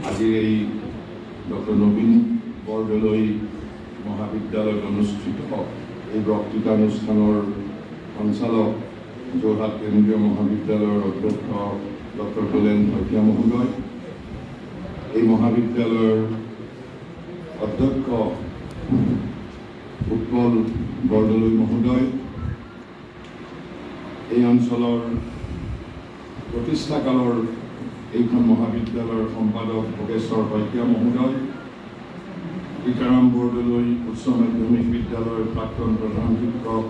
আজিৰ এই ডক্টৰ নবীন বৰদলৈ মহাবিদ্যালয়ত অনুষ্ঠিত এই বক্তৃতানুষ্ঠানৰ সঞ্চালক যোৰহাট কেন্দ্ৰীয় মহাবিদ্যালয়ৰ অধ্যক্ষ ডক্টৰ কুলেন শইকীয়া মহোদয় এই মহাবিদ্যালয়ৰ অধ্যক্ষ উৎপল বৰদলৈ মহোদয় এই অঞ্চলৰ প্ৰতিষ্ঠাকালৰ এইখন মহাবিদ্যালয়ৰ সম্পাদক ভোগেশ্বৰ শইকীয়া মহোদয় টিকাৰাম বৰদলৈ উচ্চ মাধ্যমিক বিদ্যালয়ৰ প্ৰাক্তন প্ৰধান শিক্ষক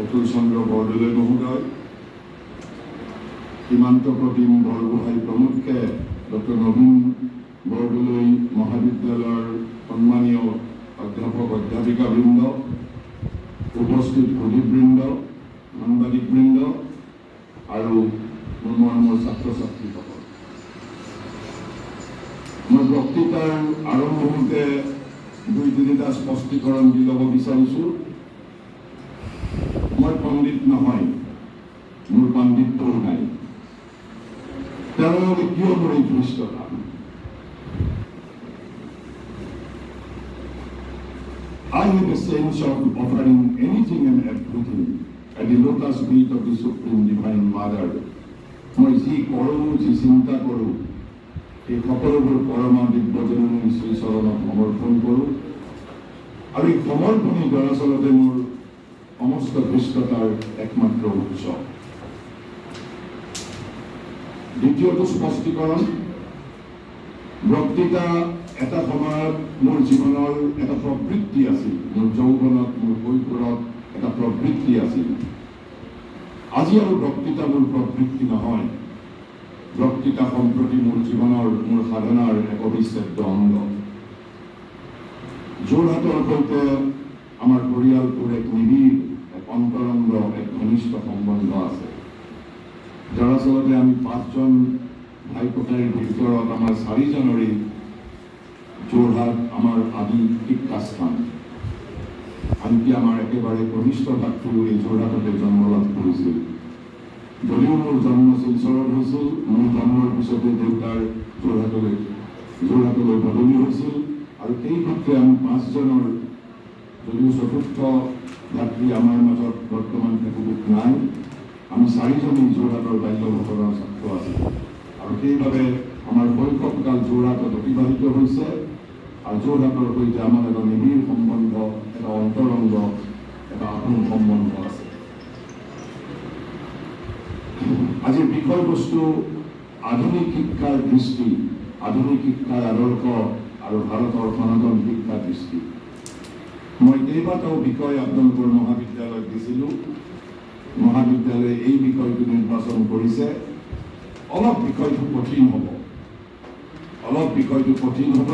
অতুল চন্দ্ৰ বৰদলৈ মহোদয় সীমান্ত প্ৰতিম বৰগোহাঁই প্ৰমুখ্যে ডক্টৰ নবীন বৰদলৈ মহাবিদ্যালয়ৰ সন্মানীয় অধ্যাপক অধ্যাপিকাবৃন্দ উপস্থিত অধিবৃন্দ সাংবাদিকবৃন্দ আৰু মোৰ মৰমৰ ছাত্ৰ ছাত্ৰীসকল মই বক্তৃতাৰ আৰম্ভণিতে দুই তিনিটা স্পষ্টীকৰণ দি ল'ব বিচাৰিছোঁ মই পণ্ডিত নহয় মোৰ পাণ্ডিত্যও নাই কিয় এই ধৃষ্টতা I have a sense of offering anything and everything at the lotus feet of the Supreme Divine Mother. মই যি কৰোঁ যি চিন্তা কৰোঁ এই সকলোবোৰ পৰমা দিব্যজননী শ্ৰীচৰণত সমৰ্পণ কৰোঁ। আৰু এই সমৰ্পণেই দৰাচলতে মোৰ সমস্ত ধৃষ্টতাৰ একমাত্ৰ উৎস। দ্বিতীয়টো স্পষ্টীকৰণ বক্তৃতা এটা সময়ত মোৰ জীৱনৰ এটা প্ৰবৃত্তি আছিল। মোৰ যৌৱনত মোৰ কৈশোৰত এটা প্ৰবৃত্তি আছিল। আজি আৰু বক্তৃতা মোৰ প্ৰবৃত্তি নহয়। বক্তৃতা সম্প্ৰতি মোৰ জীৱনৰ মোৰ সাধনাৰ এক অবিচ্ছেদ্য অংগ যোৰহাটৰ সৈতে আমাৰ পৰিয়ালটোৰ এক নিবিড় এক অন্তৰংগ এক ঘনিষ্ঠ সম্বন্ধ আছে দৰাচলতে আমি পাঁচজন ভাই ককাইৰ ভিতৰত আমাৰ চাৰিজনৰে যোৰহাট আমাৰ আদি শিক্ষাস্থান আনকি আমাৰ একেবাৰে কনিষ্ঠ ভাতৃও এই যোৰহাটতে জন্ম লাভ কৰিছিল যদিও মোৰ জন্ম শিলচৰত হৈছিল মোৰ জন্মৰ পিছতে দেউতাৰ যোৰহাটলৈ যোৰহাটলৈ বদলি হৈছিল। আৰু সেই সূত্ৰে আমি পাঁচজনৰ যদিও চতুৰ্থ ভাতৃ আমাৰ মাজত বৰ্তমান তেখেতলোক নাই আমি চাৰিজনেই যোৰহাটৰ বাল্যভৱনৰ ছাত্ৰ আছিলোঁ। আৰু সেইবাবে আমাৰ শৈশৱকাল যোৰহাটত অতিবাহিত হৈছে। আৰু যোৰহাটৰ সৈতে আমাৰ এটা নিবিড় সম্বন্ধ এটা অন্তৰংগ এটা আপোন সম্বন্ধ আছে। আজিৰ বিষয়বস্তু আধুনিক শিক্ষাৰ দৃষ্টি আধুনিক শিক্ষাৰ আদৰ্শ আৰু ভাৰতৰ সনাতন শিক্ষাৰ দৃষ্টি। মই কেইবাটাও বিষয় আপোনালোকৰ মহাবিদ্যালয়ত দিছিলোঁ। মহাবিদ্যালয়ে এই বিষয়টো নিৰ্বাচন কৰিছে। অলপ বিষয়টো কঠিন হ'ব। অলপ বিষয়টো কঠিন হ'ব।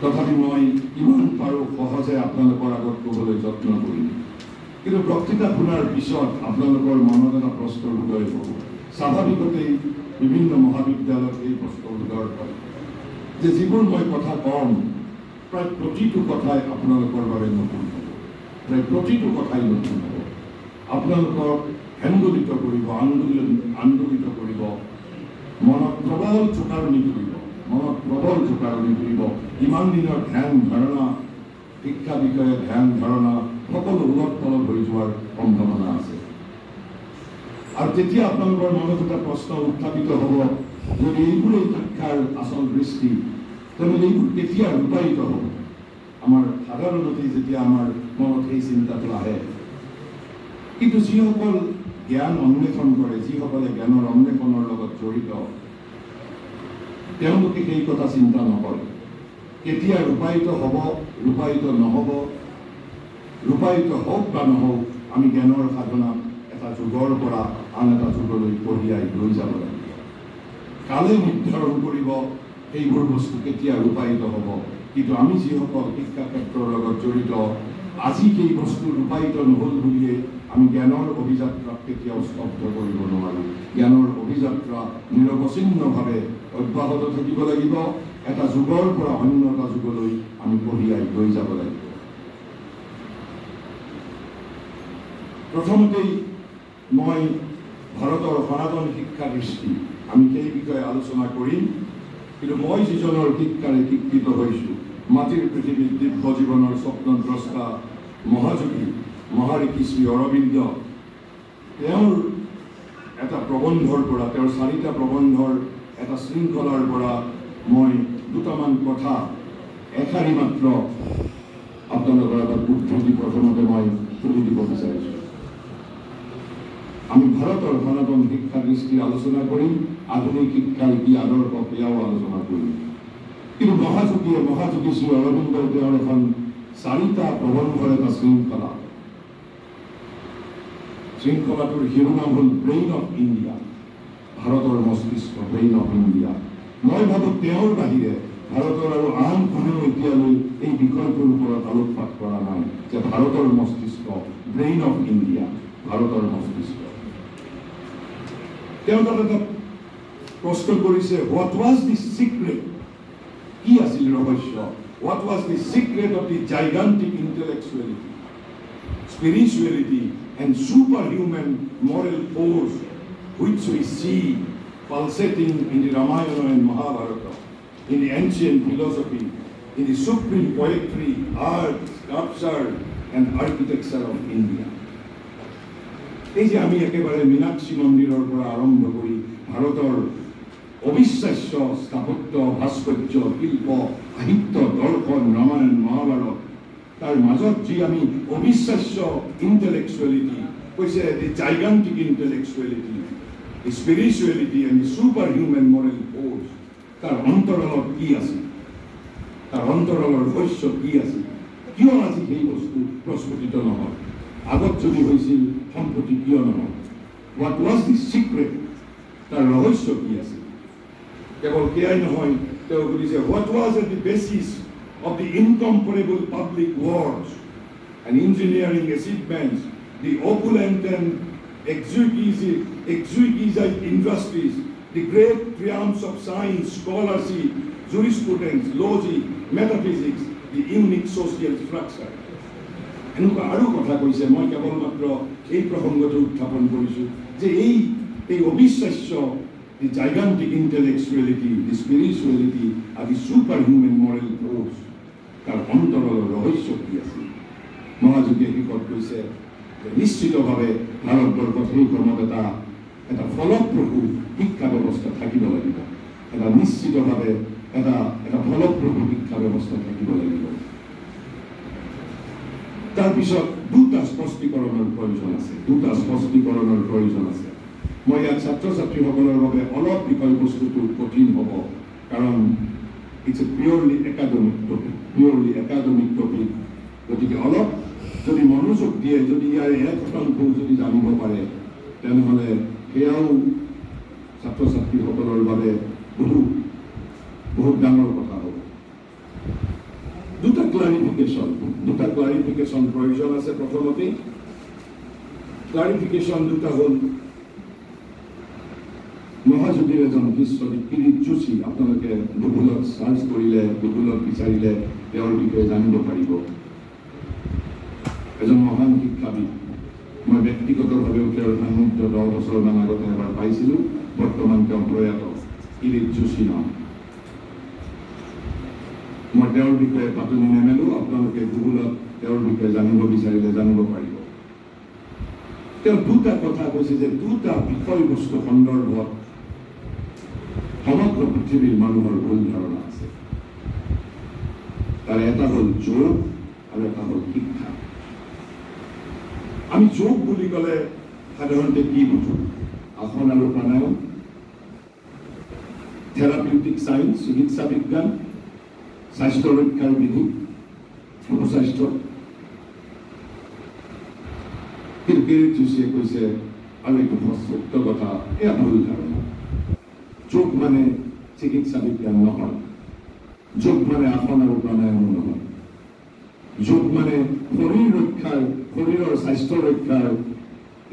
তথাপি মই ইমান পাৰোঁ সহজে আপোনালোকৰ আগত ক'বলৈ যত্ন কৰিম। কিন্তু বক্তৃতা শুনাৰ পিছত আপোনালোকৰ মনত এটা প্ৰশ্নৰ উদয় হ'ব। স্বাভাৱিকতেই বিভিন্ন মহাবিদ্যালয়ত এই প্ৰশ্নৰ উদয় হয় যে যিবোৰ মই কথা কম প্ৰায় প্ৰতিটো কথাই আপোনালোকৰ বাবে নতুন হ'ব। প্ৰায় প্ৰতিটো কথাই নতুন হ'ব। আপোনালোকক হেন্দোলিত কৰিব আন্দোলন আন্দোলিত কৰিব। মনত প্ৰবল জোকাৰণি কৰিব মনত প্ৰবল জোকাৰণি কৰিব ইমান দিনৰ ধ্যান ধাৰণা শিক্ষা বিষয়ে ধ্যান ধাৰণা সকলো ওলট পলট হৈ যোৱাৰ সম্ভাৱনা আছে। আৰু তেতিয়া আপোনালোকৰ মনত এটা প্ৰশ্ন উত্থাপিত হ'ব যদি এইবোৰেই শিক্ষাৰ আচল দৃষ্টি তেনেহ'লে এইবোৰ কেতিয়া ৰূপায়িত হ'ব? আমাৰ সাধাৰণতে যেতিয়া আমাৰ মনত সেই চিন্তাটো আহে। কিন্তু যিসকল জ্ঞান অন্বেষণ কৰে যিসকলে জ্ঞানৰ অন্বেষণৰ লগত জড়িত তেওঁলোকে সেই কথা চিন্তা নকৰে। কেতিয়া ৰূপায়িত হ'ব ৰূপায়িত নহ'ব ৰূপায়িত হওক বা নহওক আমি জ্ঞানৰ সাধনাত এটা যুগৰ পৰা আন এটা যুগলৈ কঢ়িয়াই লৈ যাব লাগিব। কালে নিৰ্ধাৰণ কৰিব সেইবোৰ বস্তু কেতিয়া ৰূপায়িত হ'ব? কিন্তু আমি যিসকল শিক্ষা ক্ষেত্ৰৰ লগত জড়িত আজি সেই বস্তু ৰূপায়িত নহ'ল বুলিয়ে আমি জ্ঞানৰ অভিযাত্ৰাক কেতিয়াও স্তব্ধ কৰিব নোৱাৰোঁ। জ্ঞানৰ অভিযাত্ৰা নিৰৱচ্ছিন্নভাৱে অব্যাহত থাকিব লাগিব। এটা যুগৰ পৰা অন্য এটা যুগলৈ আমি কঢ়িয়াই লৈ যাব লাগিব। প্ৰথমতেই মই ভাৰতৰ সনাতন শিক্ষা দৃষ্টি আমি সেই বিষয়ে আলোচনা কৰিম। কিন্তু মই যিজনৰ শিক্ষাৰে শিক্ষিত হৈছোঁ মাটিৰ পৃথিৱীত দিব্য জীৱনৰ স্বপ্নদ্ৰষ্টা মহাযোগী মহাৰিষি শ্ৰী অৰবিন্দ তেওঁৰ এটা প্ৰবন্ধৰ পৰা তেওঁৰ চাৰিটা প্ৰবন্ধৰ এটা শৃংখলাৰ পৰা মই দুটামান কথা এশাৰী মাত্ৰ আপোনালোকৰ আগত উদ্ধৃতি প্ৰথমতে মই তুলি দিব বিচাৰিছোঁ। আমি ভাৰতৰ সনাতন শিক্ষা দৃষ্টি আলোচনা কৰিম আধুনিক শিক্ষাৰ কি আদৰ্শ সেয়াও আলোচনা কৰিম। কিন্তু মহাযোগীয়ে মহাযোগী শ্ৰী অৰবিন্দৰ তেওঁৰ এখন চাৰিটা প্ৰবন্ধৰ এটা শৃংখলা। শৃংখলাটোৰ শিৰোনাম হ'ল ব্ৰেইন অফ ইণ্ডিয়া ভাৰতৰ মস্তিষ্ক ব্ৰেইন অফ ইণ্ডিয়া মই ভাবোঁ তেওঁৰ বাহিৰে ভাৰতৰ আৰু আন কোনেও এতিয়ালৈ এই বিষয়টোৰ ওপৰত আলোকপাত কৰা নাই যে ভাৰতৰ মস্তিষ্ক ব্ৰেইন অফ ইণ্ডিয়া ভাৰতৰ মস্তিষ্ক। তেওঁ তাত এটা প্ৰশ্ন কৰিছে হোৱাট ৱাজ দি চিক্ৰেট কি আছিল ৰহস্য what was the secret of the gigantic intellectuality spirituality and superhuman moral force which we see pulsating in the Ramayana and Mahabharata, in the ancient philosophy, in the supreme poetry, art, sculpture, and architecture of India. এই যে আমি একেবাৰে মীনাক্ষী মন্দিৰৰ পৰা আৰম্ভ কৰি ভাৰতৰ অবিশ্বাস্য স্থাপত্য ভাস্কৰ্য শিল্প সাহিত্য দৰ্শন ৰামায়ণ মহাভাৰত তাৰ মাজত যি আমি অবিশ্বাস্য ইণ্টেলেকচুৱেলিটি কৈছে the gigantic intellectuality spirituality and superhuman moral force তাৰ অন্তৰালত কি আছে তাৰ অন্তৰালৰ ৰহস্য কি আছে কিয় আজি সেই বস্তু প্ৰস্ফুটিত নহয়? আগত যদি হৈছিল সম্প্ৰতি কিয় নহয় হোৱাট ৱাজ দি চিক্ৰেট তাৰ ৰহস্য কি আছে কেৱল সেয়াই নহয় তেওঁ সুধিছে what was at the basis of the incomparable public works and engineering achievements, the opulent and exquisite, exquisite industries, the great triumphs of science, scholarship, jurisprudence, logic, metaphysics, the unique social structure. এনেকুৱা আৰু কথা কৈছে মই কেৱল মাত্ৰ এই প্ৰসংগটো উত্থাপন কৰিছোঁ যে এই এই অবিশ্বাস্য জাইগান্টিক ইণ্টেলেকচুৱেলিটি দি স্পিৰিচুৱেলিটি আৰু the superhuman moral force তাৰ অন্তৰৰ ৰহস্য কি আছিল? মহাযোগীয়ে শেষত কৈছে যে নিশ্চিতভাৱে ভাৰতবৰ্ষত সেই ক্ৰমত এটা এটা ফলপ্ৰসূ শিক্ষা ব্যৱস্থা থাকিব লাগিব। এটা নিশ্চিতভাৱে এটা এটা ফলপ্ৰসূ শিক্ষা ব্যৱস্থা থাকিব লাগিব। তাৰপিছত দুটা স্পষ্টীকৰণৰ প্ৰয়োজন আছে। দুটা স্পষ্টীকৰণৰ প্ৰয়োজন আছে। মই ইয়াত ছাত্ৰ ছাত্ৰীসকলৰ বাবে অলপ বিষয়বস্তুটো কঠিন হ'ব কাৰণ it's a purely academic topic purely academic topic গতিকে অলপ যদি মনোযোগ দিয়ে যদি ইয়াৰ এক শতাংশ যদি জানিব পাৰে তেনেহ'লে সেয়াও ছাত্ৰ ছাত্ৰীসকলৰ বাবে বহুত বহুত ডাঙৰ কথা। দুটা ক্লাৰিফিকেশ্যন দুটা ক্লাৰিফিকেশ্যন প্ৰয়োজন আছে প্ৰথমতে ক্লাৰিফিকেশ্যন দুটা হ'ল মহাযোগীৰ এজন বিশ্ববিদ কিৰিট যোশী আপোনালোকে গুগলত চাৰ্চ কৰিলে গুগলত বিচাৰিলে তেওঁৰ বিষয়ে জানিব পাৰিব এজন মহান শিক্ষাবিদ মই ব্যক্তিগতভাৱেও তেওঁৰ সান্নিধ্য দহ বছৰমান আগতে এবাৰ পাইছিলোঁ বৰ্তমান তেওঁ প্ৰয়াত কিৰিট যোশী নাম মই তেওঁৰ বিষয়ে পাতনি নেমেলো আপোনালোকে গুগলত তেওঁৰ বিষয়ে জানিব বিচাৰিলে জানিব পাৰিব। তেওঁ দুটা কথা কৈছে যে দুটা বিষয়বস্তু সন্দৰ্ভত সমগ্ৰ পৃথিৱীৰ মানুহৰ ভুল ধাৰণা আছে। তাৰ এটা হ'ল যোগ আৰু এটা হ'ল শিক্ষা। আমি যোগ বুলি ক'লে সাধাৰণতে কি বুজো? আসন আৰু প্ৰাণায়াম থেৰাপিউটিক চায়েন্স চিকিৎসা বিজ্ঞান স্বাস্থ্য ৰক্ষাৰ বিধি সুস্বাস্থ্য কিন্তু কিৰিট যোশীয়ে কৈছে আৰু এইটো সত্য কথা এয়া ভুল ধাৰণা। যোগ মানে চিকিৎসা বিজ্ঞান নহয়। যোগ মানে আসন আৰু প্ৰাণায়াম নহয়। যোগ মানে শৰীৰ ৰক্ষাৰ শৰীৰৰ স্বাস্থ্য ৰক্ষাৰ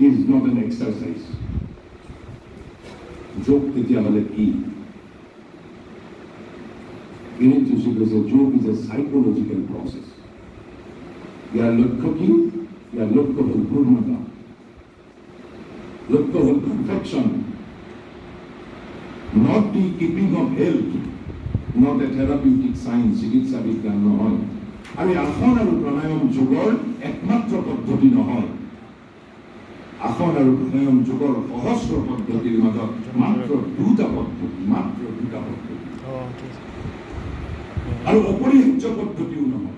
ইজ নট এন এক্সাৰচাইজ যোগ তেতিয়াহ'লে কি? কিৰিট যোশী কৈছে yoga is a psychological process ইয়াৰ লক্ষ্য কি ইয়াৰ লক্ষ্য হ'ল পূৰ্ণতা লক্ষ্য হ'ল perfection not the keeping of health not a therapeutic science চিকিৎসা বিজ্ঞান নহয় আৰু এই আসন আৰু প্ৰাণায়াম যোগৰ একমাত্ৰ পদ্ধতি নহয় আসন আৰু প্ৰাণায়াম যোগৰ সহস্ৰ পদ্ধতিৰ মাজত মাত্ৰ দুটা পদ্ধতি মাত্ৰ দুটা পদ্ধতি অঁ ঠিক আছে আৰু অপৰিহাৰ্য পদ্ধতিও নহয়।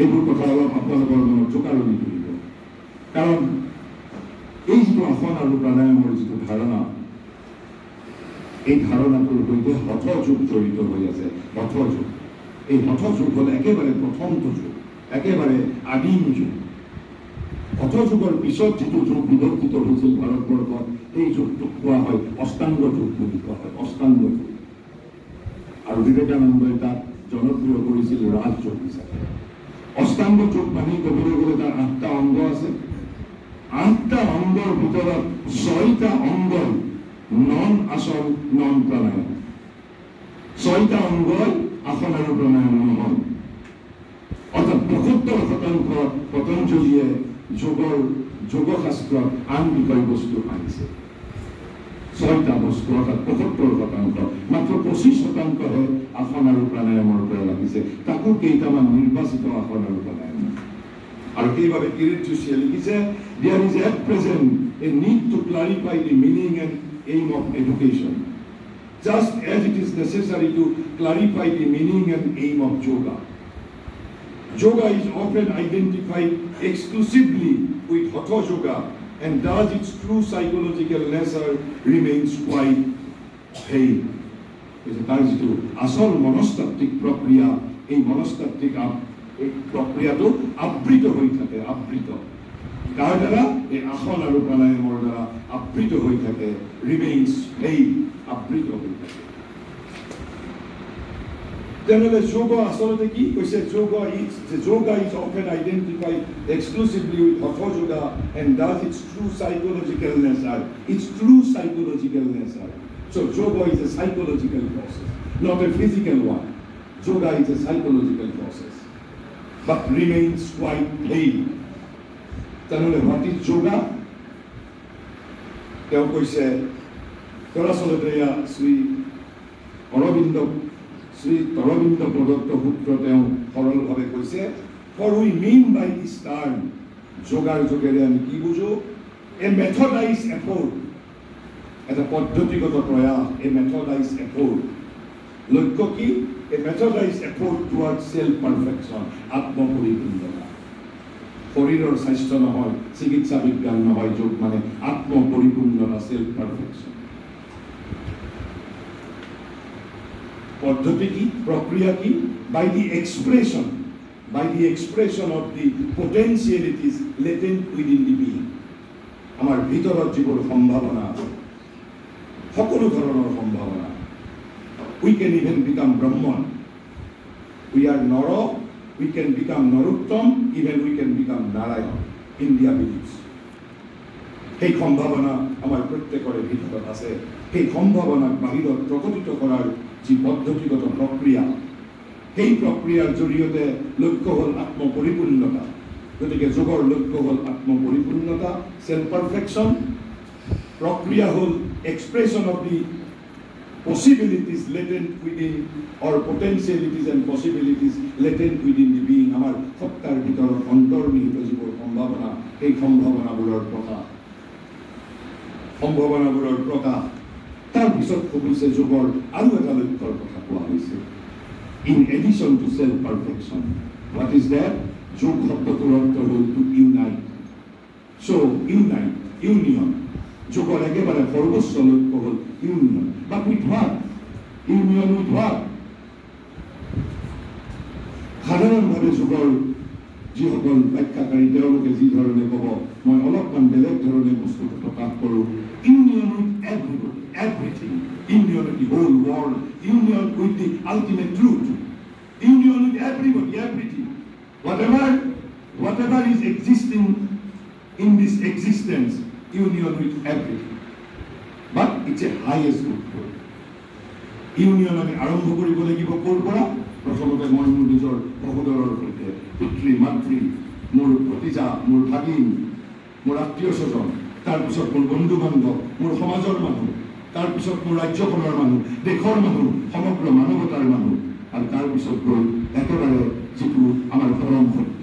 এইবোৰ কথা অলপ আপোনালোকৰ মনত জোকাৰণি তুলিব কাৰণ এই যিটো আসন আৰু প্ৰাণায়ামৰ যিটো ধাৰণা এই ধাৰণাটোৰ সৈতে হঠ যুগ জড়িত হৈ আছে। হঠ যুগ এই হঠ যুগ হ'ল একেবাৰে প্ৰথমটো যুগ। একেবাৰে আদিম যুগ। হঠ যুগৰ পিছত যিটো যুগ বিৱৰ্তিত হৈছিল ভাৰতবৰ্ষত এই যুগটোক কোৱা হয় অষ্টাংগ যুগ বুলি কোৱা হয়। অষ্টাংগ যুগ। আৰু বিবেকানন্দই তাক জনপ্ৰিয় কৰিছিল ৰাজযোগ হিচাপে অষ্টাংগ যোগ মানে ক'বলৈ গ'লে তাৰ আঠটা অংগ আছে। আঠটা অংগৰ ভিতৰত ছয়টা অংগই নন আসন নন প্ৰাণায়াম। ছয়টা অংগই আসন আৰু প্ৰাণায়াম নহয়। অৰ্থাৎ পঁয়সত্তৰ শতাংশ পতঞ্জলীয়ে যোগৰ যোগশাস্ত্ৰত আন বিষয়বস্তু আনিছে। ছয়টা বস্তু অৰ্থাৎ পঁয়সত্তৰ শতাংশ মাত্ৰ পঁচিছ শতাংশহে আসন আৰু প্ৰাণায়ামৰ পৰা লাগিছে তাকো কেইটামান নিৰ্বাচিত আসন আৰু প্ৰাণায়াম আৰু সেইবাবে কিৰিট যোশীয়ে লিখিছে there is at present a need to clarify the meaning and aim of education just as it is necessary to clarify the meaning and aim of yoga. Yoga is often identified exclusively with Hatha Yoga. And thus its true psychological nature remains quite vague. তাৰ যিটো আচল মনস্তাত্ত্বিক প্ৰক্ৰিয়া এই মনস্তাত্ত্বিক এই প্ৰক্ৰিয়াটো আবৃত হৈ থাকে আবৃত তাৰ দ্বাৰা এই আসন আৰু প্ৰাণায়ামৰ দ্বাৰা আবৃত হৈ থাকে ৰিমেইনছ সেই আবৃত হৈ থাকে তেনেহ'লে যোগ আচলতে কি কৈছে যোগ ইজ যে yoga is often identified exclusively with hatha yoga and does its true psychological nature its true psychological nature so' yog is a psychological process not a physical one yoga is a psychological process but remains quite veil তেনেহ'লে what is yoga তেওঁ কৈছে দৰাচলতে এয়া শ্ৰী অৰবিন্দ শ্ৰী অৰবিন্দ প্ৰদত্ত সূত্ৰ তেওঁ সৰলভাৱে কৈছে for we mean by দিছ যোগাৰ যোগেৰে আমি কি বুজো? এ মেথডাইজ এফৰ্ট এটা পদ্ধতিগত প্ৰয়াস এ মেথডাইজ এফৰ্ট লক্ষ্য কি? A methodize effort toward self perfection আত্মপৰিপূৰ্ণতা। শৰীৰৰ স্বাস্থ্য নহয় চিকিৎসা বিজ্ঞান নহয় যোগ মানে আত্মপৰিপূৰ্ণতা চেল্ফ পাৰফেকশ্যন পদ্ধতি কি প্ৰক্ৰিয়া কি? By the expression by the expression of the potentialities latent within the be আমাৰ ভিতৰত যিবোৰ সম্ভাৱনা আছে সকলো ধৰণৰ সম্ভাৱনা we can even become Brahman we are nara we can become Narottama even we can become Narayana India believes সেই সম্ভাৱনা আমাৰ প্ৰত্যেকৰে ভিতৰত আছে। সেই সম্ভাৱনাক বাহিৰত প্ৰকটিত কৰাৰ যি পদ্ধতিগত প্ৰক্ৰিয়া সেই প্ৰক্ৰিয়াৰ জৰিয়তে লক্ষ্য হ'ল আত্মপৰিপূৰ্ণতা। গতিকে যোগৰ লক্ষ্য হ'ল আত্মপৰিপূৰ্ণতা চেল্ফ পাৰফেকশ্যন প্ৰক্ৰিয়া হ'ল expression of the possibilities latent within or potentialities and possibilities latent within the being আমাৰ সত্তাৰ ভিতৰত অন্তৰ্নিহিত যিবোৰ সম্ভাৱনা সেই সম্ভাৱনাবোৰৰ প্ৰকাশ। সম্ভাৱনাবোৰৰ প্ৰকাশ। তাৰপিছত অৱশ্যে যোগৰ আৰু এটা লক্ষ্যৰ কথা কোৱা হৈছে in addition to self perfection what is that যোগ শব্দটোৰ অৰ্থ হ'ল to unite so' unite union যোগৰ একেবাৰে সৰ্বোচ্চ লক্ষ্য হ'ল union with what union what সাধাৰণভাৱে যোগৰ যিসকল ব্যাখ্যাকাৰী তেওঁলোকে যি ধৰণে ক'ব মই অলপমান বেলেগ ধৰণে বস্তুটো প্ৰকাশ কৰোঁ union with everybody union with the whole world union with the ultimate truth union with everybody everything whatever whatever is existing in this existence union with everything but it's a highest good union আমি আৰম্ভ কৰিব লাগিব ক'ৰ পৰা প্ৰথমতে মই মোৰ নিজৰ সহোদৰৰ সৈতে পিতৃ মাতৃ মোৰ ভতিজা মোৰ ভাগিন মোৰ আত্মীয় স্বজন তাৰপিছত মোৰ বন্ধু বান্ধৱ মোৰ সমাজৰ মানুহ তাৰপিছত মোৰ ৰাজ্যখনৰ মানুহ দেশৰ মানুহ সমগ্ৰ মানৱতাৰ মানুহ। আৰু তাৰপিছত গৈ একেবাৰে যিটো আমাৰ পৰম সত্য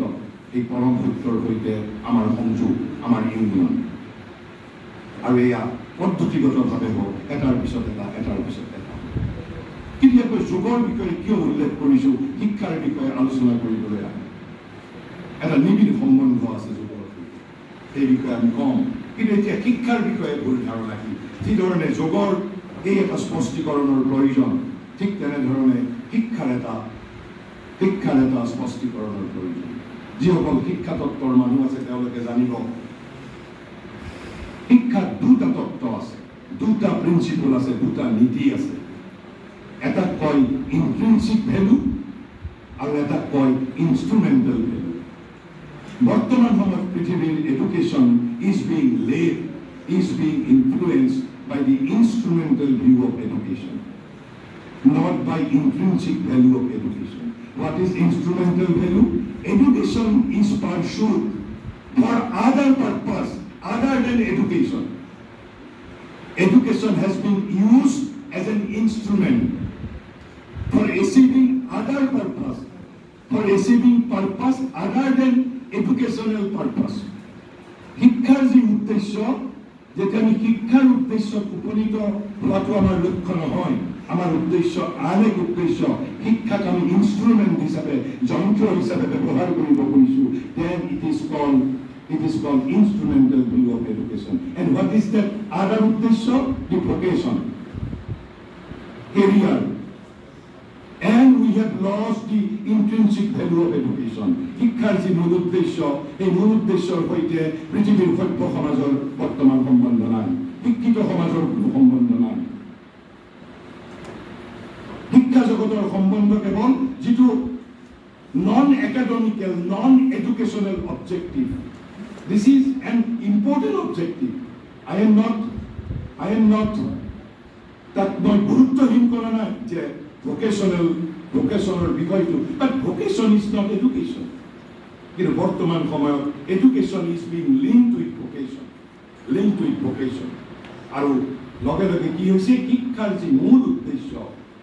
এই পৰম সত্যৰ সৈতে আমাৰ সংযোগ আমাৰ ইউনিয়ন। আৰু এয়া পদ্ধতিগতভাৱে হওক এটাৰ পিছত এটা এটাৰ পিছত এটা। কেতিয়াকৈ যোগৰ বিষয়ে কিয় উল্লেখ কৰিছোঁ শিক্ষাৰ বিষয়ে আলোচনা কৰিবলৈ আহে। এটা নিবিড় সম্বন্ধ আছে যোগৰ সৈতে। সেই বিষয়ে আমি কম। কিন্তু এতিয়া শিক্ষাৰ বিষয়ে ভুল ধাৰণা কি? যিধৰণে যোগৰ এই এটা স্পষ্টীকৰণৰ প্ৰয়োজন ঠিক তেনেধৰণে শিক্ষাৰ এটা শিক্ষাৰ এটা স্পষ্টীকৰণৰ প্ৰয়োজন। যিসকল শিক্ষা তত্ত্বৰ মানুহ আছে তেওঁলোকে জানিব শিক্ষাত দুটা তত্ত্ব আছে দুটা প্ৰিন্সিপল আছে দুটা নীতি আছে। এটাক কয় ইনট্ৰিনচিক ভেলু আৰু এটাক কয় ইনষ্ট্ৰুমেণ্টেল ভেলু বৰ্তমান সময়ত পৃথিৱীৰ education is being led is being influenced by the instrumental view of education not by intrinsic value of education. What is instrumental value? Education is pursued for other purpose other than education. Education has been used as an instrument for achieving other purpose, for achieving purpose other than educational purpose. শিক্ষাৰ যি উদ্দেশ্য যেতিয়া আমি শিক্ষাৰ উদ্দেশ্যত উপনীত হোৱাটো আমাৰ লক্ষ্য নহয় আমাৰ উদ্দেশ্য আন এক উদ্দেশ্য শিক্ষাক আমি ইনষ্ট্ৰুমেণ্ট হিচাপে যন্ত্ৰ হিচাপে ব্যৱহাৰ কৰিব খুজিছোঁ then it is call it is call other উদ্দেশ্য career have lost the intrinsic value of education. শিক্ষাৰ যি মূল উদ্দেশ্য এই মূল উদ্দেশ্যৰ সৈতে পৃথিৱীৰ সভ্য সমাজৰ বৰ্তমান সম্বন্ধ নাই। শিক্ষিত সমাজৰ কোনো সম্বন্ধ নাই। শিক্ষা জগতৰ সম্বন্ধ কেৱল যিটো non academical non educational objective this is an important objective I am not I am not তাত মই গুৰুত্বহীন কৰা নাই যে ভোকেশ্যনেল ভোকেশ্যনৰ বিষয়টো but vocation is not education কিন্তু বৰ্তমান সময়ত education is being link with vocation link with vocation আৰু লগে লগে কি হৈছে শিক্ষাৰ যি মূল উদ্দেশ্য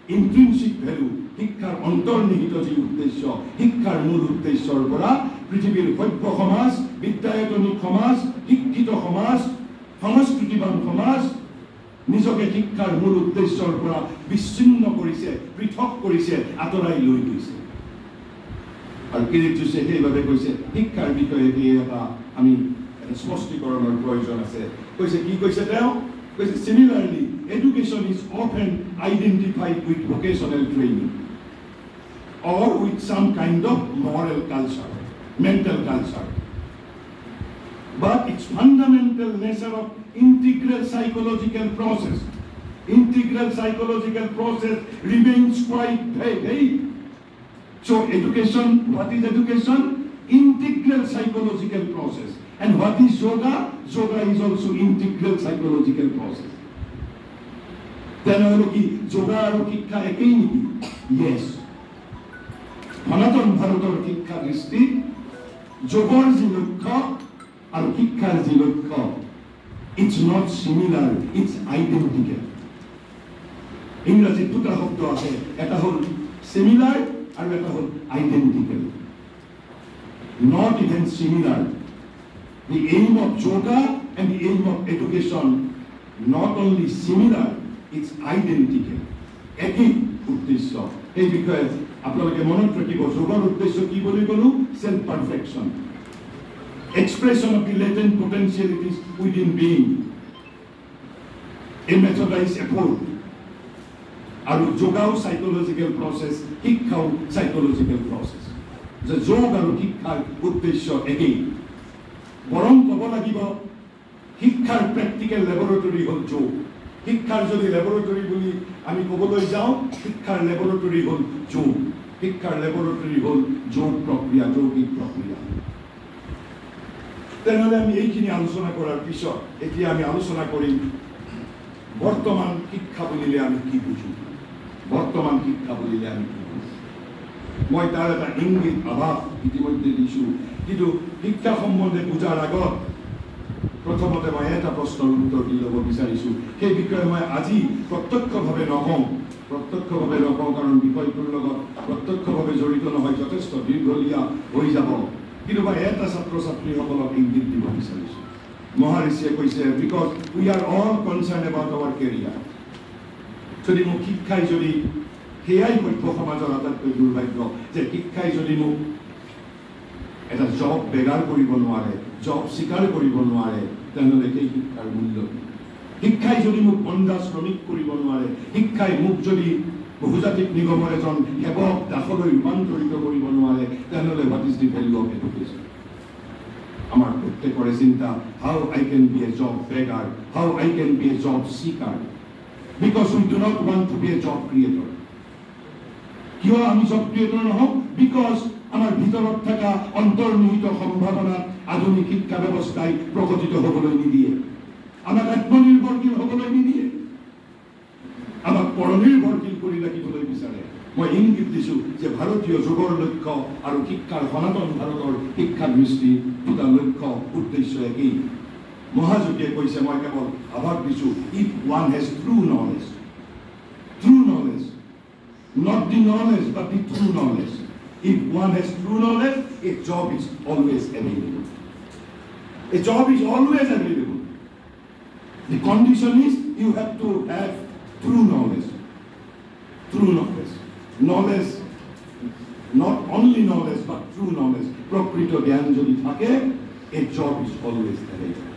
ইনট্ৰিনচিক ভেলু শিক্ষাৰ অন্তৰ্নিহিত যি উদ্দেশ্য শিক্ষাৰ মূল উদ্দেশ্যৰ পৰা পৃথিৱীৰ সভ্য সমাজ বিদ্যায়তনিক সমাজ শিক্ষিত সমাজ সংস্কৃতিবান সমাজ নিজকে শিক্ষাৰ মূল উদ্দেশ্যৰ পৰা বিচ্ছিন্ন কৰিছে পৃথক কৰিছে আঁতৰাই লৈ গৈছে। আৰু কিৰিট জোচে সেইবাবে কৈছে শিক্ষাৰ বিষয়ে সেই এটা আমি স্পষ্টীকৰণৰ প্ৰয়োজন আছে। কৈছে কি কৈছে তেওঁ? কৈছে similarly education is often identified with vocational training or with some kind of moral culture mental culture but its fundamental nature of integral psychological process. Integral psychological process remains quite vague. So education, what is education? Integral psychological process. And what is yoga? Yoga is also integral psychological process. তেনেহ'লে কি যোগা আৰু শিক্ষা একেই নেকি য়েছ সনাতন ভাৰতৰ শিক্ষা দৃষ্টিত যোগৰ যি লক্ষ্য আৰু শিক্ষাৰ যি লক্ষ্য it's not similar it's identical ইংৰাজীত দুটা শব্দ আছে। এটা হ'ল চিমিলাৰ আৰু এটা হ'ল identical not even similar the aim of yoga and the aim of education not only similar it's identical একেই উদ্দেশ্য। এই বিষয়ে আপোনালোকে মনত ৰাখিব যোগৰ উদ্দেশ্য কি বুলি ক'লো? Self perfection expression of the latent potentialities within being. A methodized approach. আৰু যোগাও চাইকলজিকেল প্ৰচেছ শিক্ষাও চাইকলজিকেল প্ৰচেছ যে যোগ আৰু শিক্ষাৰ উদ্দেশ্য একেই বৰং ক'ব লাগিব শিক্ষাৰ প্ৰেক্টিকেল লেবৰেটৰী হ'ল যোগ শিক্ষাৰ যদি লেবৰেটৰী বুলি আমি ক'বলৈ যাওঁ শিক্ষাৰ লেবৰেটৰী হ'ল যোগ শিক্ষাৰ লেবৰেটৰী হ'ল যোগ প্ৰক্ৰিয়া যৌগিক প্ৰক্ৰিয়া তেনেহ'লে আমি এইখিনি আলোচনা কৰাৰ পিছত এতিয়া আমি আলোচনা কৰিম বৰ্তমান শিক্ষা বুলিলে আমি কি বুজো? বৰ্তমান শিক্ষা বুলিলে আমি কি বুজো? মই তাৰ এটা ইংগিত আভাস ইতিমধ্যে দিছোঁ। কিন্তু শিক্ষা সম্বন্ধে বুজাৰ আগত প্ৰথমতে মই এটা প্ৰশ্নৰ উত্তৰ দি ল'ব বিচাৰিছোঁ। সেই বিষয়ে মই আজি প্ৰত্যক্ষভাৱে নকওঁ। প্ৰত্যক্ষভাৱে নকওঁ কাৰণ বিষয়টোৰ লগত প্ৰত্যক্ষভাৱে জড়িত নহয় যথেষ্ট দীৰ্ঘলীয়া হৈ যাব। কিন্তু এটা ছাত্ৰ ছাত্ৰীসকলক ইংগিত দিব বিচাৰিছোঁ মহাৰিষিয়ে কৈছে because we are all concern about our career যদি মোক শিক্ষাই যদি সেয়াই সভ্য সমাজৰ আটাইতকৈ দুৰ্ভাগ্য যে শিক্ষাই যদি মোক এটা জব বেগাৰ কৰিব নোৱাৰে জব স্বীকাৰ কৰিব নোৱাৰে তেনেহ'লে সেই শিক্ষাৰ মূল্য শিক্ষাই যদি মোক বন্ধা শ্ৰমিক কৰিব নোৱাৰে শিক্ষাই মোক যদি বহুজাতিক নিগমৰ এজন সেৱক দাসলৈ ৰূপান্তৰিত কৰিব নোৱাৰে তেনেহ'লে what is the value of education আমাৰ প্ৰত্যেকৰে চিন্তা how I can be a job beggar how I can be a job seeker because we do not want to be a job creator কিয় আমি জব ক্ৰিয়েটৰ নহওঁ because আমাৰ ভিতৰত থকা অন্তৰ্নিহিত সম্ভাৱনাত আধুনিক শিক্ষা ব্যৱস্থাই প্ৰকটিত হ'বলৈ নিদিয়ে। আমাক আত্মনিৰ্ভৰশীল হ'বলৈ নিদিয়ে। আমাক পৰনিৰ্ভৰশীল কৰি ৰাখিবলৈ বিচাৰে। মই ইংগিত দিছোঁ যে ভাৰতীয় যুগৰ লক্ষ্য আৰু শিক্ষাৰ সনাতন ভাৰতৰ শিক্ষা দৃষ্টি দুটা লক্ষ্য উদ্দেশ্য একেই। মহাযোগীয়ে কৈছে মই কেৱল আভাস দিছোঁ if one has true knowledge true knowledge not the knowledge but the true knowledge if one has true knowledge a job is always available a job is always available the condition is you have to have true knowledge True knowledge. Knowledge, not only knowledge, but true knowledge. প্ৰকৃত জ্ঞান যদি থাকে a job is always available.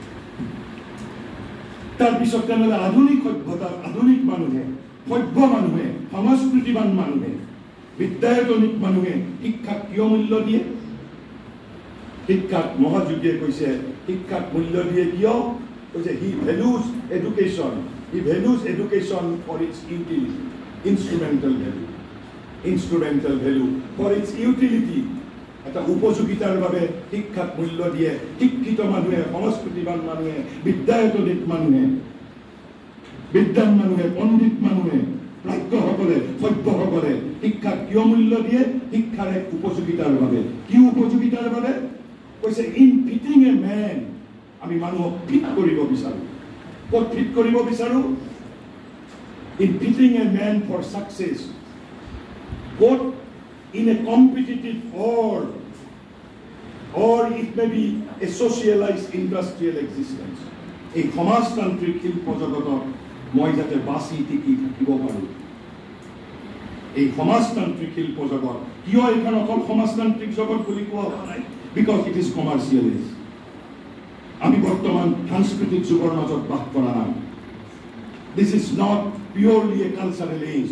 তাৰপিছত তেনেহ'লে আধুনিক সভ্যতাৰ আধুনিক মানুহে সভ্য মানুহে সংস্কৃতিবান মানুহে বিদ্যায়তনিক মানুহে শিক্ষাক কিয় মূল্য দিয়ে শিক্ষাক মহাযোগীয়ে কৈছে শিক্ষাক মূল্য দিয়ে কিয় কৈছে he values education he values education for its utility instrumental value instrumental value for its utility এটা উপযোগিতাৰ বাবে শিক্ষাক মূল্য দিয়ে শিক্ষিত মানুহে সংস্কৃতিবান মানুহে বিদ্যায়তনিক মানুহে বিদ্যান মানুহে পণ্ডিত মানুহে প্ৰাজ্ঞসকলে সভ্যসকলে শিক্ষাক কিয় মূল্য দিয়ে? শিক্ষাৰ এক উপযোগিতাৰ বাবে। কি উপযোগিতাৰ বাবে? কৈছে ইন ফিটিং এ মেন আমি মানুহক ফিট কৰিব বিচাৰোঁ। ক'ত ফিট কৰিব বিচাৰোঁ? In fitting a man for success ক'ত in a competitive world or it may be a socialized industrial existence. এই সমাজতান্ত্ৰিক শিল্প জগতত মই যাতে বাচি টিকি থাকিব পাৰোঁ এই সমাজতান্ত্ৰিক শিল্প জগত কিয় এইখন অকল সমাজতান্ত্ৰিক জগত বুলি কোৱা হোৱা নাই বিকজ ইট ইজ কমাৰ্চিয়েলাইজ আমি বৰ্তমান সাংস্কৃতিক যুগৰ মাজত বাস কৰা নাই। This is not purely a cultural age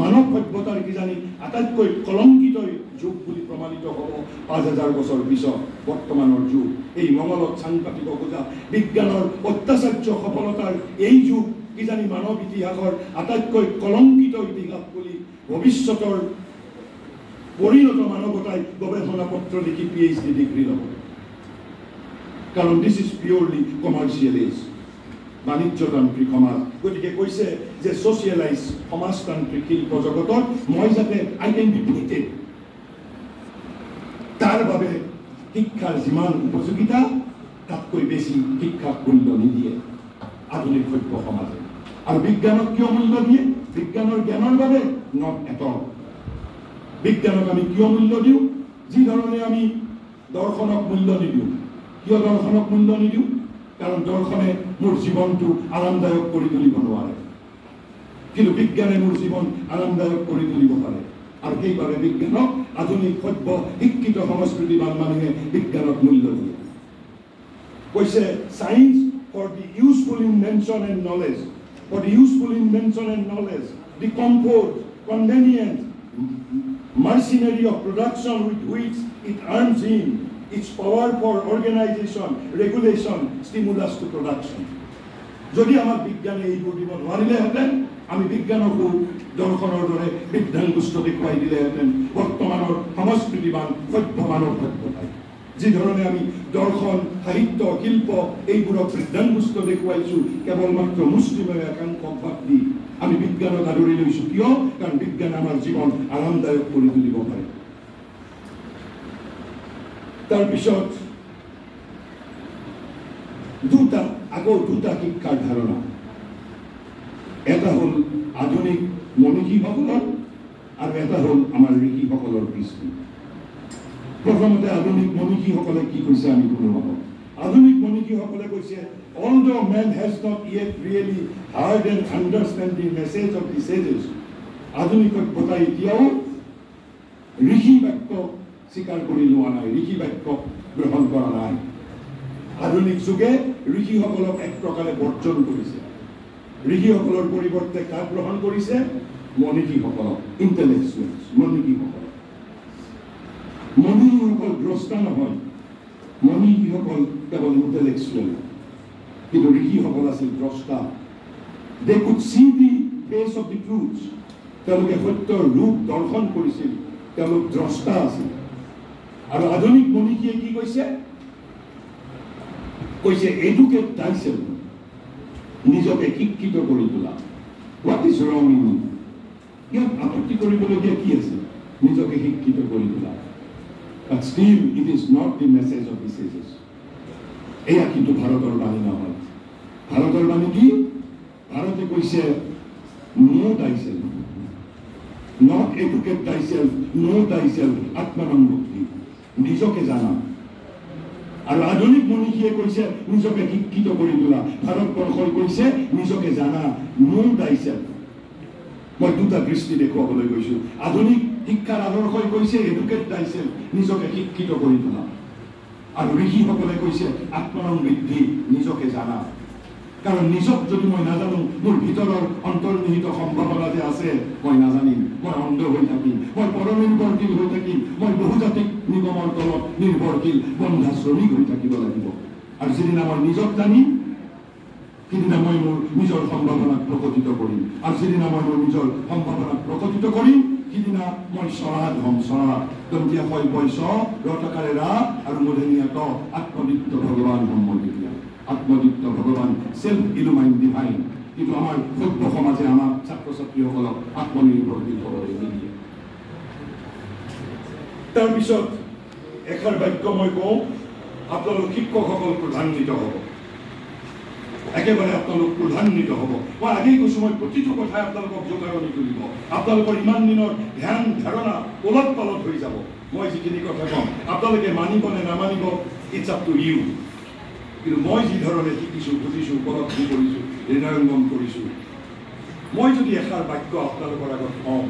মানৱ সভ্যতাৰ কিজানি আটাইতকৈ কলংকিত যুগ বুলি প্ৰমাণিত হ'ব পাঁচ হাজাৰ বছৰ পিছত বৰ্তমানৰ যুগ। এই মঙলত চাং পাতিব খোজা বিজ্ঞানৰ অত্যাচাৰ্য সফলতাৰ এই যুগ কিজানি মানৱ ইতিহাসৰ আটাইতকৈ কলংকিত ইতিহাস বুলি ভৱিষ্যতৰ পৰিণত মানৱতাই গৱেষণা পত্ৰ লিখি পি এইচ ডি ডিগ্ৰী ল'ব। কাৰণ this is purely commercial age বাণিজ্যতান্ত্ৰিক সমাজ। গতিকে কৈছে যে ছচিয়েলাইজ সমাজতান্ত্ৰিক শিল্প জগতত মই যাতে আই কেন বি ফিটেড তাৰ বাবে শিক্ষাৰ যিমান উপযোগিতা তাতকৈ বেছি শিক্ষাক মূল্য নিদিয়ে আধুনিক সভ্য সমাজে। আৰু বিজ্ঞানক কিয় মূল্য দিয়ে? বিজ্ঞানৰ জ্ঞানৰ বাবে নট এট অল। বিজ্ঞানক আমি কিয় মূল্য দিওঁ? যি ধৰণে আমি দৰ্শনক মূল্য নিদিওঁ। কিয় দৰ্শনক মূল্য নিদিওঁ? কাৰণ দৰ্শনে মোৰ জীৱনটো আৰামদায়ক কৰি তুলিব নোৱাৰে কিন্তু বিজ্ঞানে মোৰ জীৱন আৰামদায়ক কৰি তুলিব পাৰে আৰু সেইবাবে বিজ্ঞানক আধুনিক সভ্য শিক্ষিত সংস্কৃতিবান মানুহে বিজ্ঞানক মূল্য দিয়ে। কৈছে science for the useful invention and knowledge for the useful invention and knowledge the comfort convenience mercenary of production with which it earns in. Its power for organization, regulation, stimulus to production. যদি আমাক বিজ্ঞানে এইবোৰ দিব নোৱাৰিলেহেঁতেন আমি বিজ্ঞানকো দৰ্শনৰ দৰে বৃদ্ধাংগুষ্ট দেখুৱাই দিলেহেঁতেন বৰ্তমানৰ সংস্কৃতিবান সভ্য মানৱ সভ্যতাই। যি ধৰণে আমি দৰ্শন সাহিত্য শিল্প এইবোৰক বৃদ্ধাংগুষ্ট দেখুৱাইছোঁ কেৱল মাত্ৰ মুছলিমে একাংশক বাদ দি আমি বিজ্ঞানক আদৰি লৈছোঁ কিয়? কাৰণ বিজ্ঞানে আমাৰ জীৱন আৰামদায়ক কৰি তুলিব পাৰে। তাৰপিছত দুটা আকৌ দুটা শিক্ষাৰ ধাৰণা এটা হ'ল আধুনিক মনীষীসকলৰ আৰু এটা হ'ল আমাৰ ঋষিসকলৰ কৃষ্টি। প্ৰথমতে আধুনিক মনীষীসকলে কি কৈছে আমি কোনো নহওঁ আধুনিক মনীষীসকলে কৈছে all the men has not yet really heard and understand message of the sages আধুনিক সভ্যতা এতিয়াও স্বীকাৰ কৰি লোৱা নাই ঋষি বাক্য গ্ৰহণ কৰা নাই। আধুনিক যুগে ঋষিসকলক এক প্ৰকাৰে বৰ্জন কৰিছে। ঋষিসকলৰ পৰিৱৰ্তে কাক গ্ৰহণ কৰিছে? মনীষীসকলক ইণ্টেলেকচুৱেলছ মনীষীসকলক মনীষীসকল দ্ৰষ্টা নহয় মনীষীসকল কেৱল ইণ্টেলেকচুৱেল কিন্তু ঋষিসকল আছিল দ্ৰষ্টা they could see the face of the truth তেওঁলোকে সত্যৰ ৰূপ দৰ্শন কৰিছিল। তেওঁলোক দ্ৰষ্টা আছিল। আৰু আধুনিক মনীষীয়ে কি কৈছে কৈছে এডুকেট টাইছেল নিজকে শিক্ষিত কৰি তোলা হোৱাট ইজ ৰং ইন ইয়াত আপত্তি কৰিবলগীয়া কি আছে নিজকে শিক্ষিত কৰি তোলা but still it is not the message of the sages এয়া কিন্তু ভাৰতৰ বাণী নহয় ভাৰতৰ বাণী কি ভাৰতে কৈছে নো টাইছেল নট এডুকেট টাইছেল নো টাইছেল আত্মানন্দুক্তি নিজকে জানা। আৰু আধুনিক মনীষীয়ে কৈছে নিজকে শিক্ষিত কৰি তোলা। ভাৰতবৰ্ষই কৈছে নিজকে জানা মোৰ দাইছে মই দুটা দৃষ্টি দেখুৱাবলৈ গৈছো। আধুনিক শিক্ষাৰ আদৰ্শই কৈছে এডুকেট দাইছেল নিজকে শিক্ষিত কৰি তোলা। আৰু ঋষিসকলে কৈছে আত্মৰং বৃদ্ধি নিজকে জানা। কাৰণ নিজক যদি মই নাজানো মোৰ ভিতৰৰ অন্তৰ্নিহিত সম্ভাৱনা যে আছে মই নাজানিম মই অন্ধ হৈ থাকিম মই পৰনিৰ্ভৰশীল হৈ থাকিম মই বহুজাতিক নিগমৰ তলত নিৰ্ভৰশীল বন্ধা শ্ৰমিক হৈ থাকিব লাগিব। আৰু যিদিনা মই নিজক জানিম সিদিনা মই মোৰ নিজৰ সম্ভাৱনাক প্ৰকটিত কৰিম। আৰু যিদিনা মই মোৰ নিজৰ সম্ভাৱনাক প্ৰকটিত কৰিম সিদিনা মই চৰাত হ'ম দন্তীয়া হয় বৈশ ৰটকাৰে ৰা আৰু মধুনীয়া ত আত্মদীপ্ত ভগৱান হ'ম মই। আত্মদীপ্ত ভগৱান চেল্ফ ইলুমাইন ডিভাইন কিন্তু আমাৰ সভ্য সমাজে আমাক ছাত্ৰ ছাত্ৰীসকলক আত্মনিৰ্ভৰশীল হ'বলৈ নিদিয়ে। তাৰপিছত এষাৰ বাক্য মই কওঁ আপোনালোক শিক্ষকসকল প্ৰধান্বিত হ'ব। একেবাৰে আপোনালোক প্ৰধান্বিত হ'ব। মই আগেই কৈছোঁ মই প্ৰতিটো কথাই আপোনালোকক জোকাৰণি তুলিব। আপোনালোকৰ ইমান দিনৰ ধ্যান ধাৰণা ওলট পালট হৈ যাব। মই যিখিনি কথা কওঁ আপোনালোকে মানিব নে নামানিব ইটছ আপ টু ইউ কিন্তু মই যি ধৰণে শিকিছোঁ বুজিছোঁ উপলব্ধি কৰিছোঁ হৃদয়ংগম কৰিছোঁ মই যদি এষাৰ বাক্য আপোনালোকৰ আগত কওঁ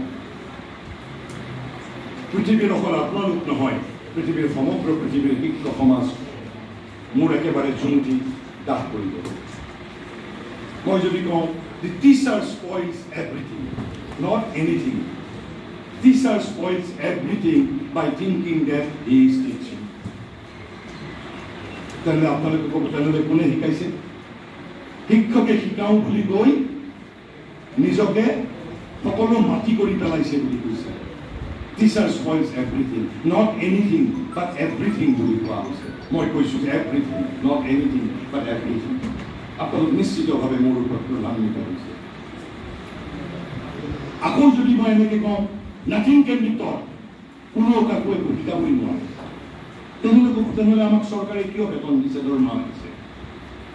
পৃথিৱীৰ অকল আপোনালোক নহয় পৃথিৱীৰ সমগ্ৰ পৃথিৱীৰ শিক্ষক সমাজ মোৰ একেবাৰে জুমুঠি দাহ কৰিব মই যদি কওঁ the teacher spoils everything not anything teacher spoils everything by thinking that is তেনেহ'লে আপোনালোকে ক'ব তেনেহ'লে কোনে শিকাইছে? শিক্ষকে শিকাওঁ বুলি কৈ নিজকে সকলো মাটি কৰি পেলাইছে বুলি কৈছে। Teacher spoils everything not anything but everything বুলি কোৱা হৈছে। মই কৈছোঁ everything not anything but everything আপোনালোক নিশ্চিতভাৱে মোৰ ওপৰত প্ৰধান্বিত হৈছে আকৌ যদি মই এনেকৈ কওঁ নাথিং কেন বি টট কোনেও কাকো একো শিকাবই নোৱাৰে। তেনেহ'লে তেনেহ'লে আমাক চৰকাৰে কিয় বেতন দিছে দৰমহা দিছে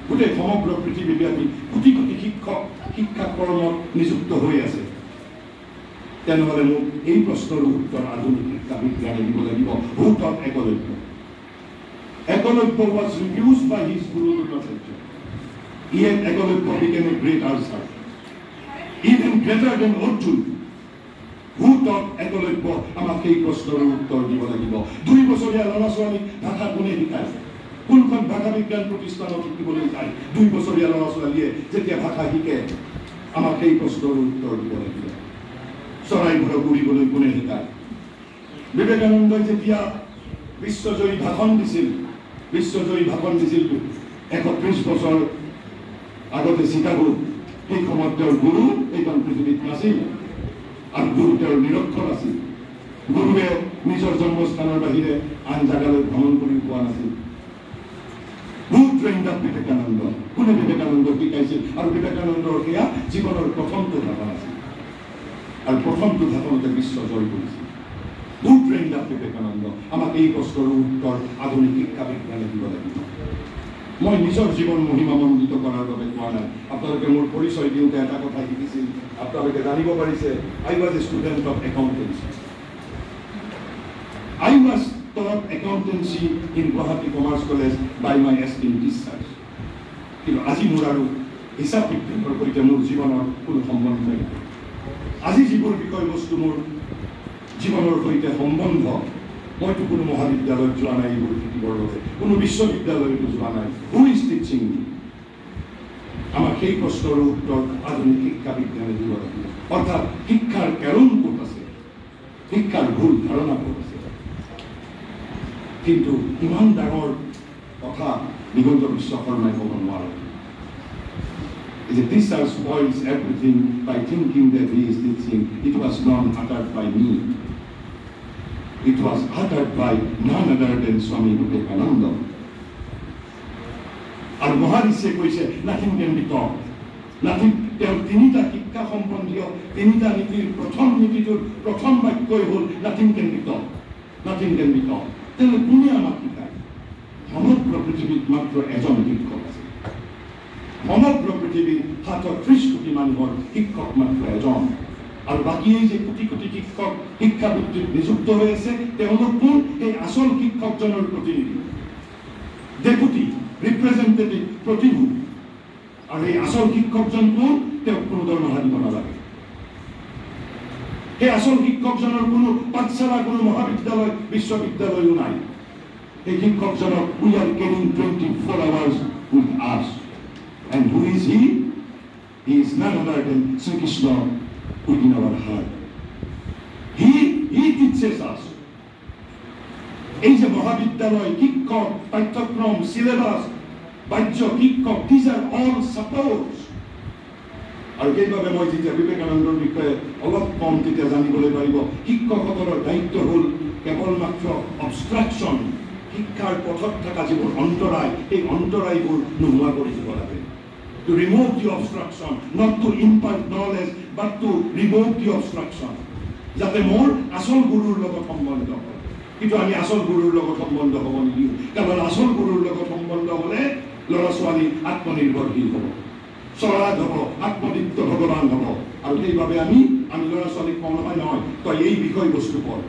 গোটেই সমগ্ৰ পৃথিৱীব্যাপী কোটি কোটি শিক্ষক শিক্ষা কৰ্মত নিযুক্ত হৈ আছে তেনেহ'লে মোক এই প্ৰশ্নৰ উত্তৰ আধুনিক শিক্ষা বিজ্ঞানে দিব লাগিব ভূতত Eklavya Eklavya was reduced by his guru Durgacharyya. Yet Ekalabya became a great answer. Even greater than Arjun. Who taught Eklavya আমাক সেই প্ৰশ্নৰ উত্তৰ দিব লাগিব দুই বছৰীয়া ল'ৰা ছোৱালীক ভাষা কোনে শিকায় কোনখন ভাষা বিজ্ঞান প্ৰতিষ্ঠানত শিকিবলৈ যায় দুই বছৰীয়া ল'ৰা ছোৱালীয়ে যেতিয়া ভাষা শিকে আমাক সেই প্ৰশ্নৰ উত্তৰ দিব লাগিব চৰাই ঘৰক উৰিবলৈ কোনে শিকায় বিবেকানন্দই যেতিয়া বিশ্বজয়ী ভাষণ দিছিল বিশ্বজয়ী ভাষণ দিছিল একত্ৰিশ বছৰ আগতে চিকাগোত সেই সময়ত তেওঁৰ গুৰু এইখন পৃথিৱীত নাছিল আৰু গুৰু তেওঁৰ নিৰক্ষৰ আছিল গুৰুৱে নিজৰ জন্মস্থানৰ বাহিৰে আন জাগালৈ ভ্ৰমণ কৰি পোৱা নাছিল বিবেকানন্দ। কোনে বিবেকানন্দক শিকাইছিল আৰু বিবেকানন্দৰ সেয়া জীৱনৰ প্ৰথমটো ভাষণ আছিল আৰু প্ৰথমটো ভাষণতে বিশ্ব জয় কৰিছিল trained up বিবেকানন্দ আমাক এই প্ৰশ্নৰ উত্তৰ আধুনিক শিক্ষা বিজ্ঞানে দিব লাগিব মই নিজৰ জীৱন মহিমামণ্ডিত কৰাৰ বাবে কোৱা নাই আপোনালোকে মোৰ পৰিচয় দিওঁতে এটা কথা শিকিছিল আপোনালোকে জানিব পাৰিছে I was a student of accountancy I was taught accountancy. In Guwahati Commerce College by my esteemed teachers. কিন্তু আজি মোৰ আৰু হিচাপ বিজ্ঞানৰ সৈতে মোৰ জীৱনৰ কোনো সম্বন্ধ নাই আজি যিবোৰ বিষয়বস্তু মোৰ জীৱনৰ সৈতে সম্বন্ধ মইতো কোনো মহাবিদ্যালয়ত যোৱা নাই এইবোৰ শিকিবৰ কোনো বিশ্ববিদ্যালয়তো যোৱা নাই। হু ইজ টিচিং আমাৰ সেই প্ৰশ্নৰ উত্তৰ আধুনিক শিক্ষা বিজ্ঞানে দিব লাগিব। অৰ্থাৎ শিক্ষাৰ কেৰম ক'ত আছে? শিক্ষাৰ ভুল ধাৰণা ক'ত আছে? কিন্তু ইমান ডাঙৰ কথা দিগন্ত বিশ্ব শৰ্মাই ক'ব নোৱাৰে। was not uttered by me. It was uttered by none other than Swami Vivekananda. আৰু মহাৰিষে কৈছে nothing can be talk nothing তেওঁ তিনিটা শিক্ষা সম্বন্ধীয় তিনিটা নীতিৰ প্ৰথম নীতিটোৰ প্ৰথম বাক্যই হ'ল nothing can be talk nothing can be talk তেনে কোনে আমাক শিকায় সমগ্ৰ পৃথিৱীত মাত্ৰ এজন শিক্ষক আছে। সমগ্ৰ পৃথিৱীৰ সাতশ ত্ৰিশ কোটি মানুহৰ শিক্ষক মাত্ৰ এজন। আৰু বাকী যে কোটি কোটি শিক্ষক শিক্ষাবৃত্তিত নিযুক্ত হৈ আছে তেওঁলোক কোন এই আচল শিক্ষকজনৰ প্ৰতিনিধি। ডেপুটি ৰিপ্ৰেজেণ্টেটিভ প্ৰতিভূ। আৰু এই আচল শিক্ষকজন কোন তেওঁক কোনো দৰমহা দিব নালাগে। সেই আচল শিক্ষকজনৰ কোনো পাঠশালা কোনো মহাবিদ্যালয় বিশ্ববিদ্যালয়ো নাই। সেই শিক্ষকজনক we are carrying twenty four hours with us and who is he he is none than Shri Krishna within our heart he he teaches us এই যে মহাবিদ্যালয় শিক্ষক পাঠ্যক্ৰম চিলেবাছ বাহ্য শিক্ষক আৰ অল ছাপৰ্টছ আৰু সেইবাবে মই যেতিয়া বিবেকানন্দৰ বিষয়ে অলপ কম তেতিয়া জানিবলৈ পাৰিব শিক্ষকসকলৰ দায়িত্ব হ'ল কেৱল মাত্ৰ অবষ্ট্ৰাকশ্যন শিক্ষাৰ পথত থকা যিবোৰ অন্তৰায় সেই অন্তৰায়বোৰ নোহোৱা কৰি দিব লাগে। To remove the obstruction, not to impart knowledge, but to remove the obstruction. যাতে মোৰ আচল গুৰুৰ লগত সম্বন্ধ হয়। কিন্তু আমি আচল গুৰুৰ লগত সম্বন্ধ হ'ব নিদিওঁ। কাৰণ আচল গুৰুৰ লগত সম্বন্ধ হ'লে ল'ৰা ছোৱালী আত্মনিৰ্ভৰশীল হ'ব। চৰাত হ'ব আত্মদিত্য ভগৱান হ'ব। আৰু সেইবাবে আমি আমি ল'ৰা ছোৱালীক কওঁ নহয় নহয় তই এই বিষয়বস্তু পঢ়।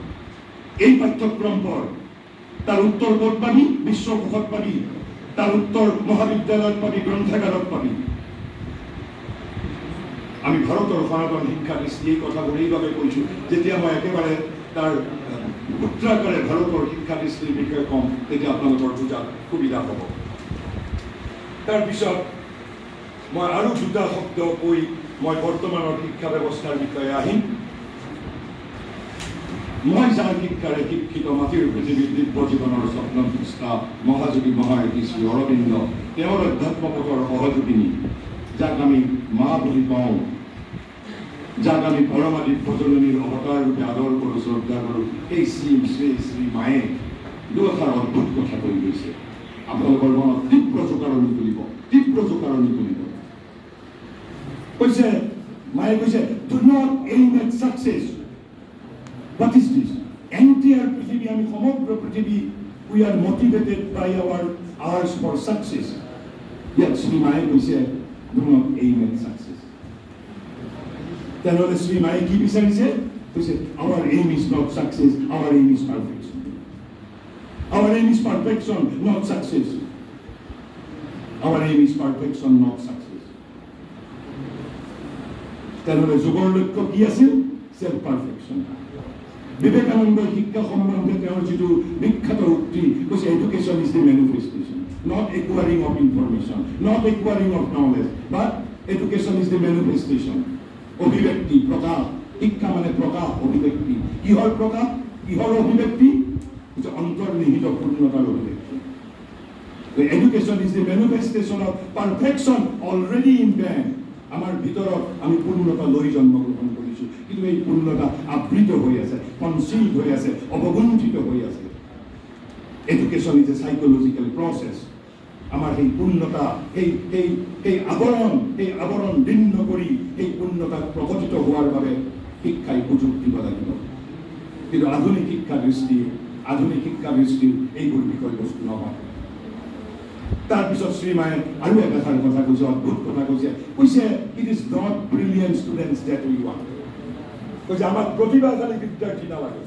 এই পাঠ্যক্ৰম পঢ়। তাৰ উত্তৰ ক'ত পাবি? বিশ্বকোষত পাবি। তাৰ উত্তৰ মহাবিদ্যালয়ত পাবি গ্ৰন্থাগাৰত পাবি। আমি ভাৰতৰ সনাতন শিক্ষা দৃষ্টি এই কথাবোৰ এইবাবে কৈছোঁ যেতিয়া মই একেবাৰে তাৰ সূত্ৰাকাৰে ভাৰতৰ শিক্ষা দৃষ্টিৰ বিষয়ে ক'ম তেতিয়া আপোনালোকৰ বুজাত সুবিধা হ'ব। তাৰপিছত মই আৰু দুটা শব্দ কৈ মই বৰ্তমানৰ শিক্ষা ব্যৱস্থাৰ বিষয়ে আহিম। মই যাৰ শিক্ষাৰে শিক্ষিত মাটিৰ পৃথিৱীৰ দিব্য জীৱনৰ স্বপ্ন দৃষ্টা মহাযোগী মহায়তী শ্ৰী অৰবিন্দ তেওঁৰ অধ্যাত্মপথৰ সহযোগিনী যাক আমি মা বুলি কওঁ। যাক আমি পৰমাদিত প্ৰজননীৰ অৱতাৰ ৰূপে আদৰ কৰোঁ শ্ৰদ্ধা কৰোঁ সেই শ্ৰী শ্ৰী শ্ৰী মায়ে দুষাৰ অদ্ভুত কথা কৈ গৈছে। আপোনালোকৰ মনত তীব্ৰ জোকাৰণি তুলিব তীব্ৰ জোকাৰণি তুলিব কৈছে মায়ে কৈছে do not aim at success what is this entire পৃথিৱী আমি সমগ্ৰ পৃথিৱী we are motivated by our ours for success ইয়াত শ্ৰী মায়ে কৈছে do not aim at success তেনেহ'লে শ্ৰী মায়ে কি বিচাৰিছে কৈছে our aim is not success our aim is perfection our aim is perfection not success our aim is perfection not success তেনেহ'লে যুগৰ লক্ষ্য কি আছিল চেল্ফ পাৰফেকশ্যন বিবেকানন্দৰ শিক্ষা সম্বন্ধে তেওঁৰ যিটো বিখ্যাত উক্তি কৈছে education is the manifestation not acquiring of information not acquiring of knowledge but education is the manifestation অভিব্যক্তি প্ৰকাশ শিক্ষা মানে প্ৰকাশ অভিব্যক্তি। কিহৰ প্ৰকাশ? কিহৰ অভিব্যক্তি? অন্তৰ্নিহিত পূৰ্ণতাৰ অভিব্যক্তি। Education is the manifestation of perfection already in man আমাৰ ভিতৰত আমি পূৰ্ণতা লৈ জন্মগ্ৰহণ কৰিছোঁ। কিন্তু এই পূৰ্ণতা আবৃত হৈ আছে কনচিল্ড হৈ আছে অৱগুণ্ঠিত হৈ আছে। Education is a psychological process আমাৰ সেই পূৰ্ণতা সেই সেই সেই আৱৰণ সেই আৱৰণ দীৰ্ণ কৰি সেই পূৰ্ণতাক প্ৰকটিত হোৱাৰ বাবে শিক্ষাই সুযোগ দিব লাগিব। কিন্তু আধুনিক শিক্ষা দৃষ্টি আধুনিক শিক্ষা দৃষ্টিৰ এইবোৰ বিষয়বস্তু নহয়। তাৰপিছত শ্ৰীমায়ে আৰু একাষাৰ কথা কৈছে অদ্ভুত কথা কৈছে। কৈছে it is not brilliant students that we one কৈছে আমাক প্ৰতিভাশালী বিদ্যাৰ্থী নালাগে।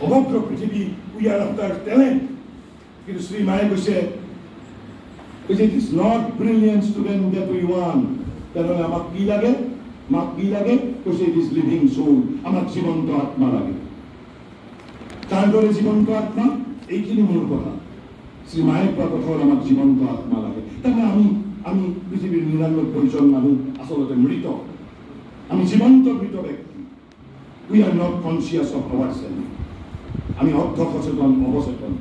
সমগ্ৰ পৃথিৱী উই আৰ আফটাৰ টেলেণ্ট কিন্তু শ্ৰীমায়ে কৈছে কৈছে it is not brilliant student that we one তেনেহ'লে আমাক কি লাগে আমাক কি লাগে কৈছে ইট ইজ লিভিং চৌল আমাক জীৱন্ত আত্মা লাগে তাৰ দৰে জীৱন্ত আত্মা এইখিনি মোৰ কথা শ্ৰীমায়ে কোৱা কথা হ'ল আমাক জীৱন্ত আত্মা লাগে তাৰমানে আমি আমি পৃথিৱীৰ নিৰান্নব্বৈজন মানুহ আচলতে মৃত আমি জীৱন্ত মৃত ব্যক্তি we are not conscious of our self আমি অৰ্ধ সচেতন অবচেতন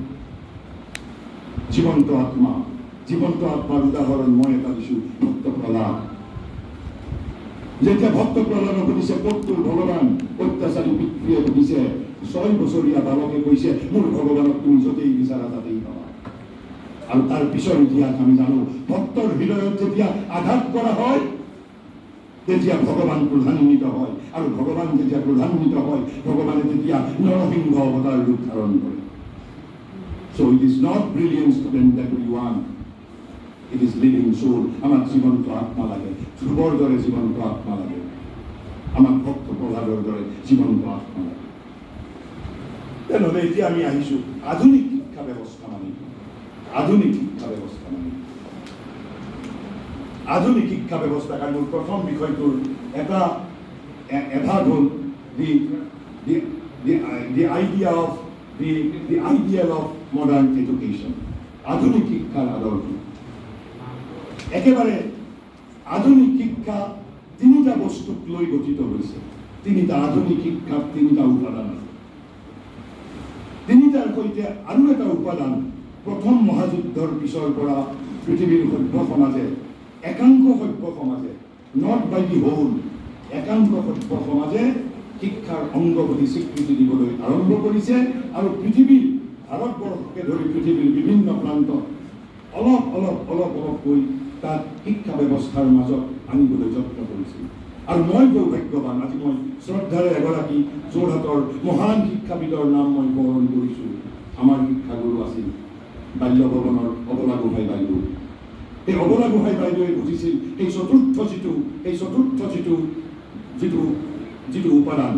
জীবন্ত আত্মা জীবন্ত আত্মাৰ উদাহৰণ মই এটা দিছো ভক্ত প্ৰহ্লাদ যেতিয়া ভক্ত প্ৰহ্লাদক সুধিছে ক'ত ভগৱান অত্যাচাৰী পিতৃয়ে সুধিছে ছয় বছৰীয়া বালকে কৈছে মোৰ ভগৱানক তুমি য'তেই বিচাৰা তাতেই পাবা। আৰু তাৰ পিছৰ ইতিহাস আমি জানো ভক্তৰ হৃদয়ত যেতিয়া আঘাত কৰা হয় তেতিয়া ভগৱান ক্ৰোধান্বিত হয়। আৰু ভগৱান যেতিয়া ক্ৰোধান্বিত হয় ভগৱানে তেতিয়া নৰসিংহ অৱতাৰ ৰূপ ধাৰণ কৰে so' it is not brilliant student that we one it is living soul আমাক জীৱন্ত আত্মা লাগে ধ্ৰুৱৰ দৰে জীৱন্ত আত্মা লাগে। আমাক ভক্ত প্ৰহ্লাদৰ দৰে জীৱন্ত আত্মা লাগে। তেনেহ'লে এতিয়া আমি আহিছোঁ। আধুনিক শিক্ষা ব্যৱস্থা মানি আধুনিক শিক্ষা ব্যৱস্থা মানি আধুনিক শিক্ষা ব্যৱস্থা কাৰণ মোৰ প্ৰথম বিষয়টোৰ এটা এভাগ হ'ল the the idea of the the of modern education আধুনিক শিক্ষাৰ আদৰ্শ একেবাৰে আধুনিক শিক্ষা তিনিটা বস্তুক লৈ গঠিত হৈছে। তিনিটা আধুনিক শিক্ষাৰ তিনিটা উপাদান। আছে তিনিটাৰ সৈতে আৰু এটা উপাদান প্ৰথম মহাযুদ্ধৰ পিছৰ পৰা পৃথিৱীৰ সভ্য সমাজে একাংশ সভ্য সমাজে নট বাই দি হোল একাংশ সভ্য সমাজে শিক্ষাৰ অংগ বুলি স্বীকৃতি দিবলৈ আৰম্ভ কৰিছে আৰু পৃথিৱীৰ ভাৰতবৰ্ষকে ধৰি পৃথিৱীৰ বিভিন্ন প্ৰান্তত অলপ অলপ অলপ অলপকৈ তাত শিক্ষা ব্যৱস্থাৰ মাজত আনিবলৈ যত্ন কৰিছিল। আৰু মই সৌভাগ্যৱান আজি মই শ্ৰদ্ধাৰে এগৰাকী যোৰহাটৰ মহান শিক্ষাবিদৰ নাম মই সোঁৱৰণ কৰিছোঁ। আমাৰ শিক্ষাগুৰু আছিল বাল্য ভৱনৰ অবলা গোহাঁই বাইদেউ। সেই অবলা গোহাঁই বাইদেৱে বুজিছিল সেই চতুৰ্থ যিটো সেই চতুৰ্থ যিটো যিটো যিটো উপাদান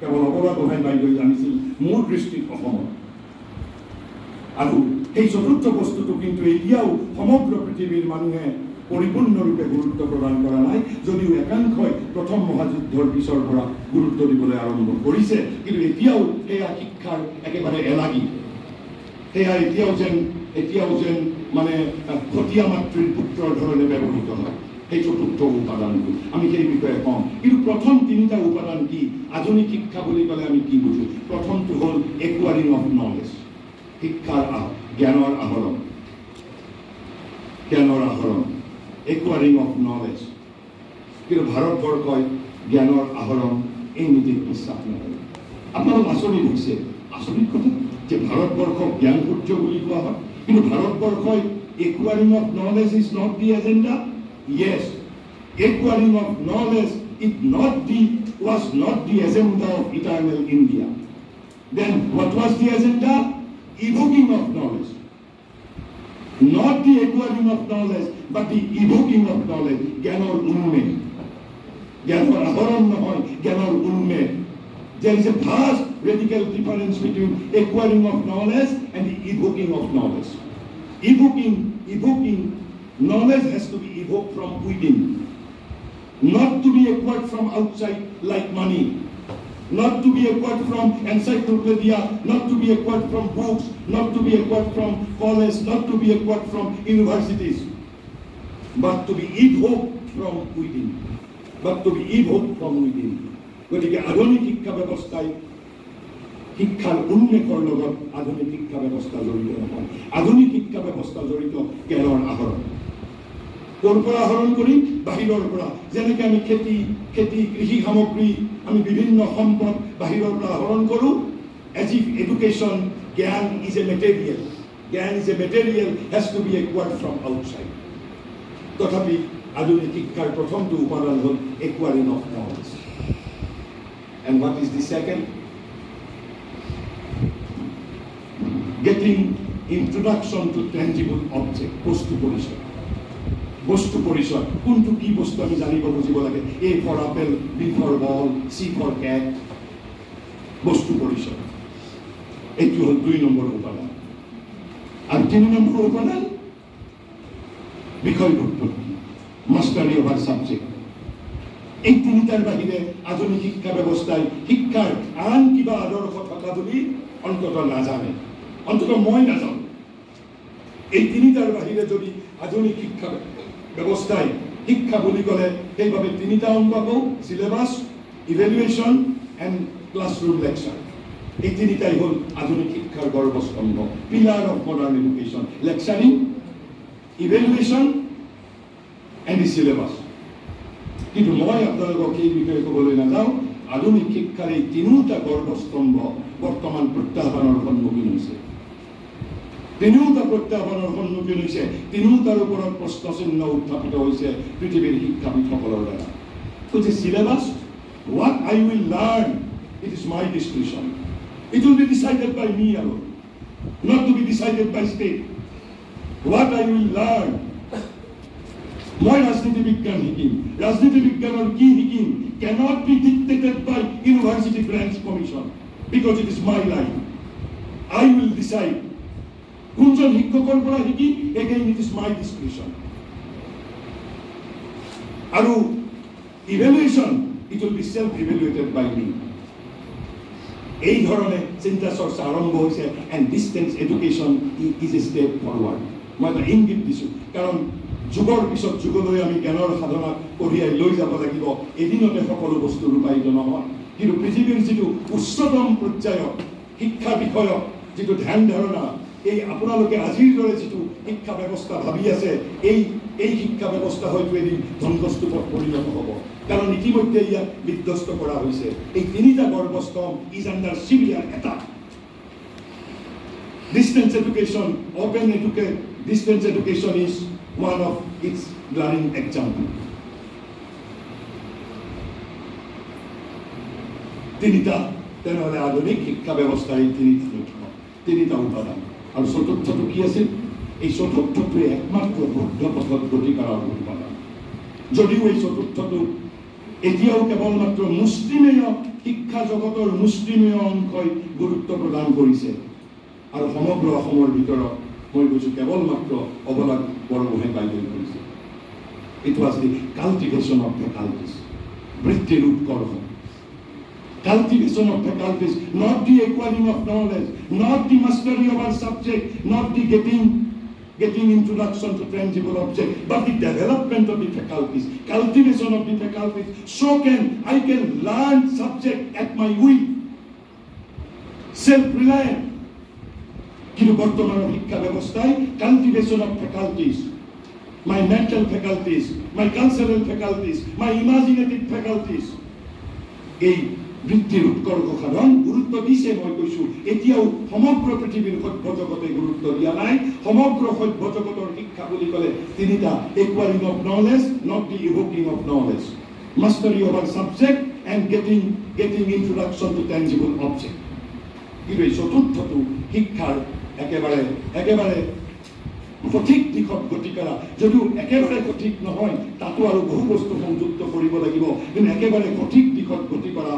কেৱল অবলা গোহাঁই বাইদেৱে জানিছিল মোৰ দৃষ্টিত অসমত। আৰু সেই চতুৰ্থ বস্তুটো কিন্তু এতিয়াও সমগ্ৰ পৃথিৱীৰ মানুহে পৰিপূৰ্ণৰূপে গুৰুত্ব প্ৰদান কৰা নাই যদিও একাংশই প্ৰথম মহাযুদ্ধৰ পিছৰ পৰা গুৰুত্ব দিবলৈ আৰম্ভ কৰিছে কিন্তু এতিয়াও সেয়া শিক্ষাৰ একেবাৰে এলাগী। সেয়া এতিয়াও যেন এতিয়াও যেন মানে খতীয়া মাতৃৰ পুত্ৰৰ ধৰণে ব্যৱহৃত হয় সেই চতুৰ্থ উপাদানটো। আমি সেই বিষয়ে কম কিন্তু প্ৰথম তিনিটা উপাদান কি? আধুনিক শিক্ষা বুলি ক'লে আমি কি বুজো? প্ৰথমটো হ'ল একুৱাৰিং অফ নলেজ। শিক্ষাৰ জ্ঞানৰ আহৰণ। জ্ঞানৰ আহৰণ। একুৱাৰিং অফ নলেজ কিন্তু ভাৰতবৰ্ষই জ্ঞানৰ আহৰণ এই নীতিত বিশ্বাস নকৰে। আপোনালোক আচৰিত হৈছে। আচৰিত কথা যে ভাৰতবৰ্ষক জ্ঞান সূৰ্য বুলি কোৱা হয়। কিন্তু ভাৰতবৰ্ষই acquiring of knowledge is not the agenda yes acquiring of knowledge it not the was not the agenda of eternal India then what was the agenda evoking of knowledge. Not the acquiring of knowledge, but the evoking of knowledge. জ্ঞানৰ উন্মেষ জ্ঞানৰ আহৰণ নহয় জ্ঞানৰ উন্মেষ There is a vast radical difference between acquiring of knowledge and the evoking of knowledge. Evoking, evoking, knowledge has to be evoked from within, not to be acquired from outside like money, not to be acquired from encyclopedia, not to be acquired from books, not to be acquired from college, not to be acquired from universities, but to be evoked from within. But to be evoked from within. গতিকে আধুনিক শিক্ষা ব্যৱস্থাই শিক্ষাৰ উন্মেষৰ লগত আধুনিক শিক্ষা ব্যৱস্থা জড়িত নহয় আধুনিক শিক্ষা ব্যৱস্থা জড়িত জ্ঞানৰ আহৰণ ক'ৰ পৰা আহৰণ কৰি বাহিৰৰ পৰা যেনেকৈ আমি খেতি খেতি কৃষি সামগ্ৰী আমি বিভিন্ন সম্পদ বাহিৰৰ পৰা আহৰণ কৰোঁ। এজ ইফ এডুকেশ্যন জ্ঞান ইজ এ মেটেৰিয়েল জ্ঞান is a material has to be acquired from outside তথাপি আধুনিক শিক্ষাৰ প্ৰথমটো উপাদান হ'ল acquiring of knowledge and what is the second getting introduction to tangible object বস্তু পৰিচয়। বস্তু পৰিচয় কোনটো কি বস্তু আমি জানিব বুজিব লাগে? A for apple B for ball C for cat বস্তু পৰিচয়। এইটো হ'ল দুই নম্বৰ উপাদান। আৰু তিনি নম্বৰ উপাদান? বিষয়বস্তু মাষ্টাৰী অভাৰ ছাবজেক্ট এই তিনিটাৰ বাহিৰে আধুনিক শিক্ষা ব্যৱস্থাই শিক্ষাৰ আন কিবা আদৰ্শ থকা বুলি অন্তত নাজানে। অন্তত মই নাজানো। এই তিনিটাৰ বাহিৰে যদি আধুনিক শিক্ষা ব্যৱস্থাই শিক্ষা বুলি ক'লে সেইবাবে তিনিটা অংগ কওঁ syllabus evaluation and classroom lecture এই তিনিটাই হ'ল আধুনিক শিক্ষাৰ গৰ্ভস্তম্ভ pillar of modern education lecturing evaluation and syllabus কিন্তু মই আপোনালোকক এই বিষয়ে ক'বলৈ নাযাওঁ। আধুনিক শিক্ষাৰ এই তিনিওটা গৰ্ভস্তম্ভ বৰ্তমান প্ৰত্যাহ্বানৰ সন্মুখীন হৈছে। তিনিওটা প্ৰত্যাহ্বানৰ সন্মুখীন হৈছে। তিনিওটাৰ ওপৰত প্ৰশ্ন চিহ্ন উত্থাপিত হৈছে পৃথিৱীৰ শিক্ষাবিদসকলৰ দ্বাৰা। গতিকে syllabus what I will learn it is my discretion it will be decided by me আৰু not to be decided by state what I will learn মই ৰাজনীতি বিজ্ঞান শিকিম। ৰাজনীতি বিজ্ঞানৰ কি শিকিম cannot be dictated by university branch commission because it is my life I will decide কোনজন শিক্ষকৰ পৰা শিকি again it is my discretion আৰু evaluation it will be self evaluated by me এই ধৰণে চিন্তা চৰ্চা আৰম্ভ হৈছে and distance education is a step forward মই এটা ইংগিত দিছোঁ কাৰণ যুগৰ পিছত যুগলৈ আমি জ্ঞানৰ সাধনা কঢ়িয়াই লৈ যাব লাগিব এদিনতে সকলো বস্তু ৰূপায়িত নহয়। কিন্তু পৃথিৱীৰ যিটো উচ্চতম পৰ্যায়ত শিক্ষা বিষয়ক যিটো ধ্যান ধাৰণা এই আপোনালোকে আজিৰ দৰে যিটো শিক্ষা ব্যৱস্থা ভাবি আছে, এই এই শিক্ষা ব্যৱস্থা হয়তো এদিন ধ্বংসস্তূপত পৰিণত হ'ব। কাৰণ ইতিমধ্যে ইয়াক বিধ্বস্ত কৰা হৈছে। এই তিনিটা গৰ্ভস্তম ইজ আণ্ডাৰ চিভিয়াৰ এটা। Distance education open educate distance education is one of its glaring example তিনিটা, তেনেহ'লে আধুনিক শিক্ষা ব্যৱস্থাৰ এই তিনিটা তিনিটা উপাদান। আৰু চতুৰ্থটো কি আছিল? এই চতুৰ্থটোৱে একমাত্ৰ শুদ্ধ পথত গতি কৰাৰ উপাদান যদিও এই চতুৰ্থটো এতিয়াও কেৱল মাত্ৰ মুষ্টিমেয় শিক্ষা জগতৰ মুষ্টিমেয় অংশই গুৰুত্ব প্ৰদান কৰিছে। আৰু সমগ্ৰ অসমৰ ভিতৰত মই কৈছোঁ কেৱল মাত্ৰ অৱলাক বৰগোহাঁই বাইদেউ কৰিছে। এইটো আছিল কাল্টিভেশ্যন অফ ফেকাল্টিছ বৃত্তিৰ উৎকৰ্ষ cultivation of faculties, not the acquiring of knowledge, not the mastery of our subject, not the getting getting introduction to tangible object, but the development of the faculties, cultivation of the faculties. So can I can learn subject at my will, self-reliant. কিন্তু বৰ্তমানৰ শিক্ষা ব্যৱস্থাই cultivation of faculties my mental faculties my cultural faculties my imaginative faculties এই বৃত্তিৰ উৎকৰ্ষ সাধন গুৰুত্ব দিছে মই কৈছোঁ। এতিয়াও সমগ্ৰ পৃথিৱীৰ সভ্য জগতে গুৰুত্ব দিয়া নাই। সমগ্ৰ সভ্য জগতৰ শিক্ষা বুলি ক'লে তিনিটা। Acquiring of knowledge not the evoking of knowledge mastery of our subject and getting getting introduction to tangible object কিন্তু এই চতুৰ্থটো শিক্ষাৰ একেবাৰে একেবাৰে সঠিক দিশত গতি কৰা। যদিও একেবাৰে সঠিক নহয় তাতো আৰু বহু বস্তু সংযুক্ত কৰিব লাগিব। কিন্তু একেবাৰে সঠিক দিশত গতি কৰা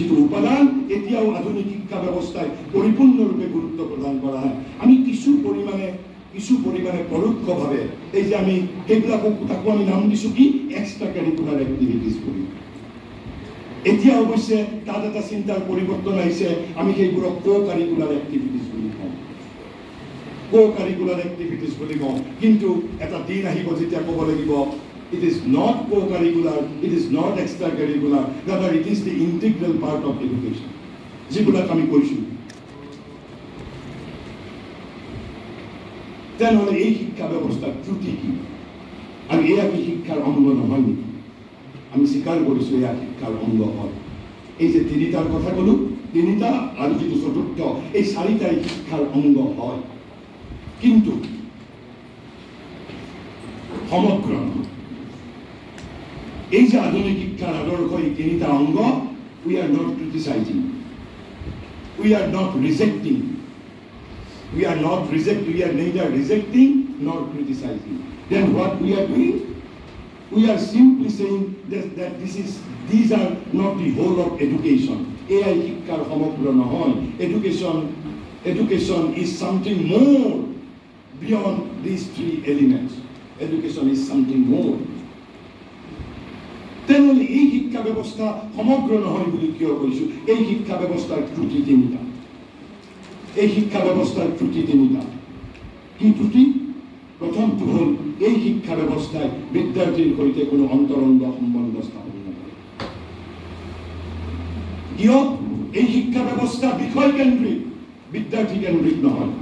যিটো উপাদান এতিয়াও আধুনিক শিক্ষা ব্যৱস্থাই পৰিপূৰ্ণৰূপে গুৰুত্ব প্ৰদান কৰা হয়। আমি কিছু পৰিমাণে কিছু পৰিমাণে পৰোক্ষভাৱে এই যে আমি সেইবিলাকক তাকো আমি নাম দিছোঁ কি এক্সট্ৰা কাৰিকুলাৰ এক্টিভিটিজ বুলি। এতিয়া অৱশ্যে তাত এটা চিন্তাৰ পৰিৱৰ্তন আহিছে আমি সেইবোৰক ক' কাৰিকুলাৰ এক্টিভিটিজ বুলি কওঁ। ক' কাৰিকুলাৰ এক্টিভিটিজ বুলি কওঁ। কিন্তু এটা দিন আহিব যেতিয়া ক'ব লাগিব it is not co-curricular, it is not extracurricular, rather it is the integral part of education. যিবিলাক আমি কৈছোঁ তেনেহ'লে এই শিক্ষা ব্যৱস্থাৰ ত্ৰুটি কি আৰু এয়া কি শিক্ষাৰ অংগ নহয় নেকি আমি স্বীকাৰ কৰিছোঁ এয়া শিক্ষাৰ অংগ হয় এই যে তিনিটাৰ কথা ক'লোঁ তিনিটা আৰু যিটো চতুৰ্থ এই চাৰিটাই শিক্ষাৰ অংগ হয় কিন্তু সমগ্ৰ নহয় এই যে আধুনিক শিক্ষাৰ আদৰ্শ এই তিনিটা অংগ we are not criticising we are not rejecting we are not reject, we are neither rejecting nor criticizing. Then what we are doing? We are simply saying that, that this is these are not the whole of education. AI শিক্ষাৰ সমগ্ৰ নহয় education education is something more beyond these three elements. Education is something more. তেনেহ'লে এই শিক্ষা ব্যৱস্থা সমগ্ৰ নহয় বুলি কিয় কৈছোঁ এই শিক্ষা ব্যৱস্থাৰ ত্ৰুটি তিনিটা এই শিক্ষা ব্যৱস্থাৰ ত্ৰুটি তিনিটা কি ত্ৰুটি প্ৰথমটো হ'ল এই শিক্ষা ব্যৱস্থাই বিদ্যাৰ্থীৰ সৈতে কোনো অন্তৰংগ সম্বন্ধ স্থাপন নকৰে কিয় এই শিক্ষা ব্যৱস্থা বিষয় কেন্দ্ৰিক বিদ্যাৰ্থী কেন্দ্ৰিক নহয়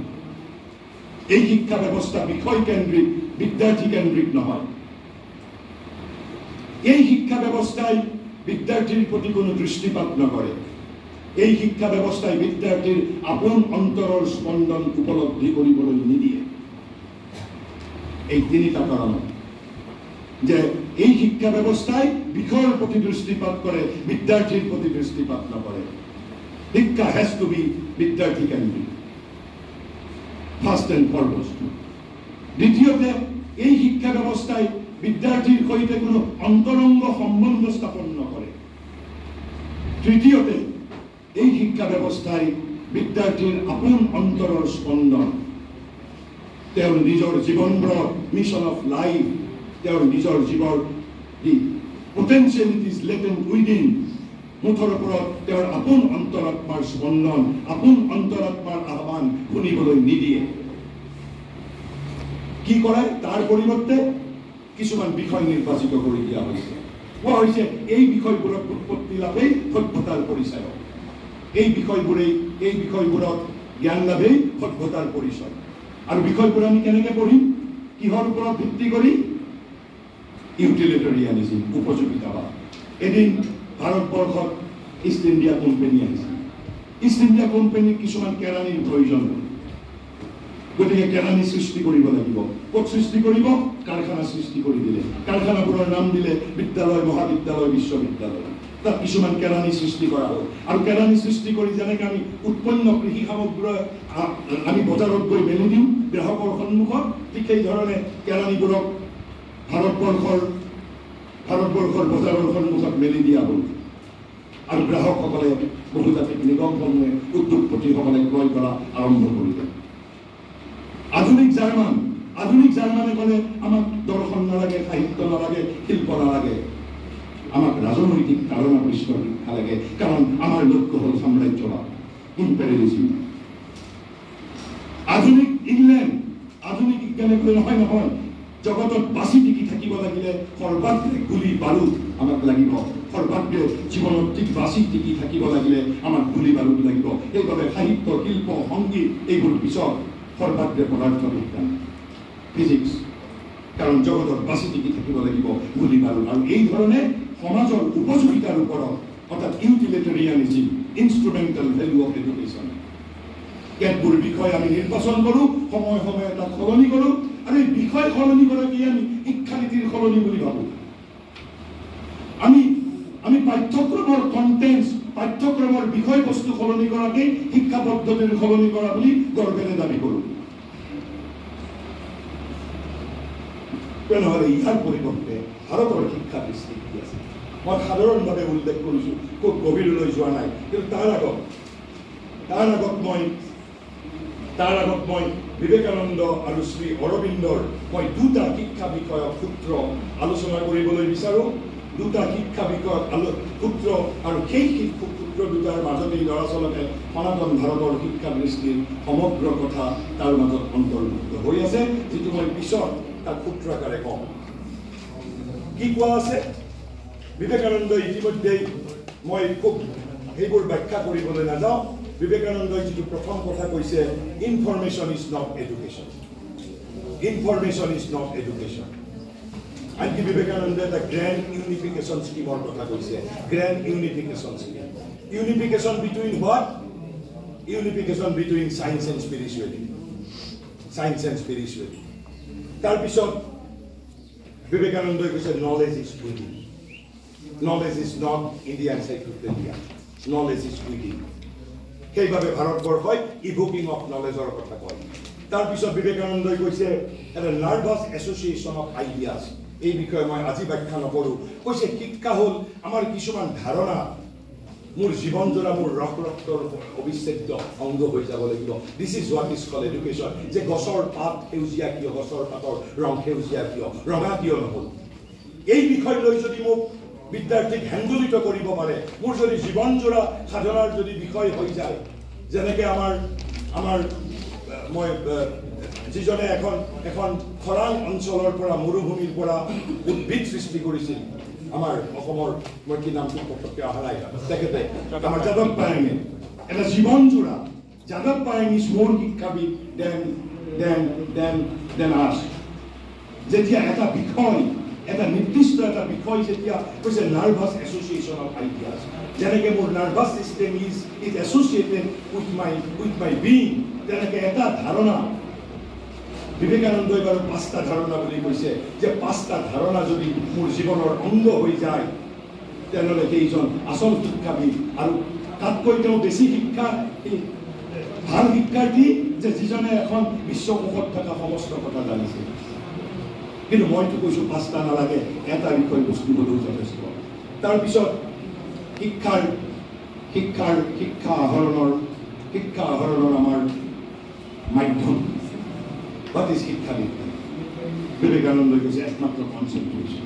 এই শিক্ষা ব্যৱস্থা বিষয় কেন্দ্ৰিক বিদ্যাৰ্থী কেন্দ্ৰিক নহয় এই শিক্ষা ব্যৱস্থাই বিদ্যাৰ্থীৰ প্ৰতি কোনো দৃষ্টিপাত নকৰে। এই শিক্ষা ব্যৱস্থাই বিদ্যাৰ্থীৰ আপোন অন্তৰৰ স্পন্দন উপলব্ধি কৰিবলৈ নিদিয়ে। এই তিনিটা কাৰণত যে এই শিক্ষা ব্যৱস্থাই বিষয়ৰ প্ৰতি দৃষ্টিপাত কৰে বিদ্যাৰ্থীৰ প্ৰতি দৃষ্টিপাত নকৰে। শিক্ষা হেজ টু বি বিদ্যাৰ্থী কেন্দ্ৰিক। ফাৰ্ষ্ট এণ্ড ফৰমষ্ট দ্বিতীয়তে এই শিক্ষা ব্যৱস্থাই বিদ্যাৰ্থীৰ সৈতে কোনো অন্তৰংগ সম্বন্ধ স্থাপন নকৰে। তৃতীয়তে এই শিক্ষা ব্যৱস্থাই বিদ্যাৰ্থীৰ আপোন অন্তৰৰ স্পন্দন। তেওঁৰ নিজৰ জীৱনবোৰৰ মিছন অফ লাইফ তেওঁৰ নিজৰ জীৱৰ দি পটেঞ্চিয়েলিটিজ লেটেন উইদিন মুঠৰ ওপৰত তেওঁৰ আপোন অন্তৰাত্মাৰ স্পন্দন আপোন অন্তৰাত্মাৰ আহ্বান শুনিবলৈ নিদিয়ে। কি কৰে তাৰ পৰিৱৰ্তে কিছুমান বিষয় নিৰ্বাচিত কৰি দিয়া হৈছে। কোৱা হৈছে এই বিষয়বোৰত উৎপত্তি লাভেই সভ্যতাৰ পৰিচয় এই বিষয়বোৰেই এই বিষয়বোৰত জ্ঞান লাভেই সভ্যতাৰ পৰিচয়। আৰু বিষয়বোৰ আমি কেনেকৈ পঢ়িম? কিহৰ ওপৰত ভিত্তি কৰি? ইউটিলিটেৰিয়ানিজিম উপযোগিতাবাদ। এদিন ভাৰতবৰ্ষত ইষ্ট ইণ্ডিয়া কোম্পানী আহিছিল ইষ্ট ইণ্ডিয়া কোম্পানীৰ কিছুমান কেৰাণীৰ প্ৰয়োজন। হ'ল গতিকে কেৰাণী সৃষ্টি কৰিব লাগিব। ক'ত সৃষ্টি কৰিব? কাৰখানা সৃষ্টি কৰি দিলে। কাৰখানাবোৰৰ নাম দিলে বিদ্যালয় মহাবিদ্যালয় বিশ্ববিদ্যালয়। তাত কিছুমান কেৰাণী সৃষ্টি কৰা হ'ল। আৰু কেৰাণী সৃষ্টি কৰি যেনেকৈ আমি উৎপন্ন কৃষি সামগ্ৰী আমি বজাৰত গৈ মেলি দিওঁ গ্ৰাহকৰ সন্মুখত ঠিক সেইধৰণে কেৰাণীবোৰক ভাৰতবৰ্ষৰ ভাৰতবৰ্ষৰ বজাৰৰ সন্মুখত মেলি দিয়া হ'ল। আৰু গ্ৰাহকসকলে বহুজাতিক নিগমসমূহে উদ্যোগপতিসকলে ক্ৰয় কৰা আৰম্ভ কৰিলে। আধুনিক জাৰ্মান আধুনিক জাৰ্মানে ক'লে আমাক দৰ্শন নালাগে সাহিত্য নালাগে শিল্প নালাগে। আমাক ৰাজনৈতিক ধাৰণা পৃষ্ঠৰ শিক্ষা লাগে কাৰণ আমাৰ লক্ষ্য হ'ল সাম্ৰাজ্যবাদ ইম্পেৰিয়েলিজিম আধুনিক ইংলেণ্ড আধুনিক বিজ্ঞানে ক'লে নহয় নহয় জগতত বাচি টিকি থাকিব লাগিলে সৰ্বাগ্ৰে গুলি বাৰুদ আমাক লাগিব। সৰ্বাগ্ৰে জীৱনত ঠিক বাচি টিকি থাকিব লাগিলে আমাক গুলি বাৰুদ লাগিব। সেইবাবে সাহিত্য শিল্প সংগীত এইবোৰ পিছত সৰ্বাগ্ৰে পদাৰ্থ বিজ্ঞান ফিজিক্স কাৰণ জগতত বাচি টিকি থাকিব লাগিব গুলি বাৰুদ আৰু এই ধৰণে সমাজৰ উপযোগিতাৰ ওপৰত অৰ্থাৎ utilitarianism instrumental value of education কেতবোৰ বিষয় আমি নিৰ্বাচন কৰোঁ সময়ে সময়ে তাক সলনি কৰোঁ আৰু এই বিষয় সলনি কৰাকেই আমি শিক্ষানীতিৰ সলনি বুলি ভাবোঁ। আমি আমি পাঠ্যক্ৰমৰ কণ্টেণ্টছ পাঠ্যক্ৰমৰ বিষয়বস্তু সলনি কৰাকেই শিক্ষা পদ্ধতিৰ সলনি কৰা বুলি গৰ্বেৰে দাবী কৰোঁ। তেনেহ'লে ইয়াৰ পৰিৱৰ্তে ভাৰতৰ শিক্ষা দৃষ্টি কি আছে। মই সাধাৰণভাৱে উল্লেখ কৰিছোঁ খুব গভীৰলৈ যোৱা নাই কিন্তু তাৰ আগত তাৰ আগত মই তাৰ আগত মই বিবেকানন্দ আৰু শ্ৰী অৰবিন্দৰ মই দুটা শিক্ষা বিষয়ক সূত্ৰ আলোচনা কৰিবলৈ বিচাৰোঁ। দুটা শিক্ষা বিষয়ক আলো সূত্ৰ আৰু সেই সূত্ৰ দুটাৰ মাজতেই ছোৱালীয়ে সনাতন ভাৰতৰ শিক্ষা দৃষ্টিৰ সমগ্ৰ কথা তাৰ মাজত অন্তৰ্ভুক্ত হৈ আছে যিটো মই পিছত তাক সূত্ৰাকাৰে কওঁ কি কোৱা আছে? বিবেকানন্দই ইতিমধ্যেই মই খুব সেইবোৰ ব্যাখ্যা কৰিবলৈ নাযাওঁ। বিবেকানন্দই যিটো প্ৰথম কথা কৈছে information is not education information is not education আনকি বিবেকানন্দে এটা গ্ৰেণ্ড ইউনিফিকেশ্যন স্কিমৰ কথা কৈছে। Grand unification scheme unification between what unification between science and spirituality science and spirituality তাৰপিছত বিবেকানন্দই কৈছে knowledge is within knowledge is not Indian encyclopedia knowledge is within সেইবাবে ভাৰতবৰ্ষই ইভুকিং অফ নলেজৰ কথা কয় তাৰপিছত বিবেকানন্দই কৈছে এটা নাৰ্ভাছ এছ'চিয়েশ্যন অফ আইডিয়াছ এই বিষয়ে মই আজি ব্যাখ্যা নকৰোঁ কৈছে শিক্ষা হ'ল আমাৰ কিছুমান ধাৰণা মোৰ জীৱনজোৰা মোৰ ৰস ৰক্তৰ অবিচ্ছেদ্য অংগ হৈ যাব লাগিব। This is what is call education যে গছৰ পাত সেউজীয়া কিয় গছৰ পাতৰ ৰং সেউজীয়া কিয় ৰঙা কিয় নহ'ল? এই বিষয় লৈ যদি মোক বিদ্যাৰ্থীক হেন্দুলিত কৰিব পাৰে মোৰ যদি জীৱনজোৰা সাধনাৰ যদি বিষয় হৈ যায় যেনেকৈ আমাৰ আমাৰ মই যিজনে এখন এখন খৰাং অঞ্চলৰ পৰা মৰুভূমিৰ পৰা উদ্ভিদ সৃষ্টি কৰিছিল আমাৰ অসমৰ মই কি? নামটো পটককৈ অহা তেখেতে আমাৰ যাদৱ পায়ঙে এটা জীৱনজোৰা যাদৱ পায়ং ইজ মোৰ শিক্ষাবিদ দেন দেন দেন দেন আছ যেতিয়া এটা বিষয় এটা নিৰ্দিষ্ট এটা বিষয় যেতিয়া কৈছে নাৰ্ভাছ এছ'চিয়েশ্যন অফ আইডিয়াছ যেনেকৈ মোৰ nervous system is is associated with my with my being তেনেকৈ এটা ধাৰণা বিবেকানন্দই বাৰু পাঁচটা ধাৰণা বুলি কৈছে যে পাঁচটা ধাৰণা যদি মোৰ জীৱনৰ অংগ হৈ যায় তেনেহ'লে সেইজন আচল শিক্ষাবিদ আৰু তাতকৈ তেওঁ বেছি শিক্ষা ভাল শিক্ষাৰ্থী যে যিজনে এখন বিশ্বকোষত থকা সমস্ত কথা জানিছে। কিন্তু মইতো কৈছোঁ পাঁচটা নালাগে এটা বিষয় বস্তু হ'লেও যথেষ্ট। তাৰপিছত শিক্ষাৰ শিক্ষাৰ শিক্ষা আহৰণৰ শিক্ষা আহৰণৰ আমাৰ মাধ্যম। হোৱাট ইজ শিক্ষা বিজ্ঞান বিবেকানন্দই কৈছে একমাত্ৰ concentration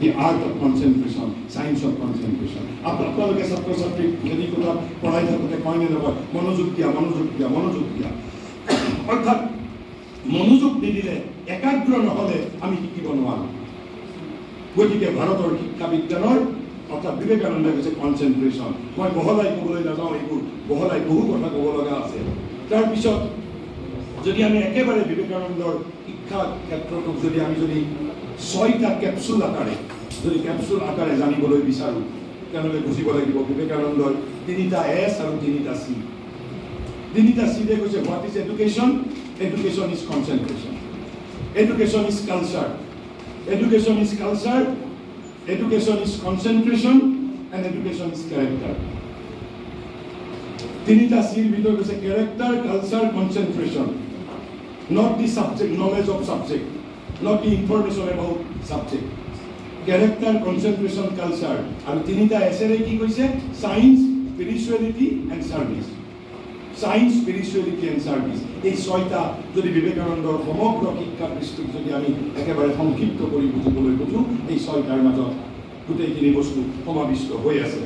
the art of concentration science of concentration আপোনালোকে ছাত্ৰ ছাত্ৰীক যদি কথা পঢ়াই থাকোঁতে কয়নে নকয় মনোযোগ দিয়া মনোযোগ দিয়া মনোযোগ দিয়া অৰ্থাৎ মনোযোগ নিদিলে একাগ্ৰ নহ'লে আমি শিকিব নোৱাৰোঁ গতিকে ভাৰতৰ শিক্ষা বিজ্ঞানৰ অৰ্থাৎ বিবেকানন্দই কৈছে কনচেনট্ৰেশ্যন মই বহলাই ক'বলৈ নাযাওঁ এইবোৰ বহলাই বহু কথা ক'ব লগা আছে তাৰপিছত যদি আমি একেবাৰে বিবেকানন্দৰ শিক্ষা ক্ষেত্ৰটোক যদি আমি যদি ছয়টা কেপচুল আকাৰে যদি কেপচুল আকাৰে জানিবলৈ বিচাৰোঁ তেনেহ'লে বুজিব লাগিব বিবেকানন্দৰ তিনিটা এছ আৰু তিনিটা চি। তিনিটা চিৰে কৈছে what is education education is concentration education is culture education is culture education is concentration and education is character তিনিটা চিৰ ভিতৰত হৈছে character culture concentration not the subject knowledge of subject not the information about subject character concentration culture আৰু তিনিটা এছেৰে কি কৈছে? Science spirituality and service science spirituality and service এই ছয়টা যদি বিবেকানন্দৰ সমগ্ৰ শিক্ষা দৃষ্টিক যদি আমি একেবাৰে সংক্ষিপ্ত কৰি বুজিবলৈ বুজোঁ এই ছয়টাৰ মাজত গোটেইখিনি বস্তু সমাবিষ্ট হৈ আছে।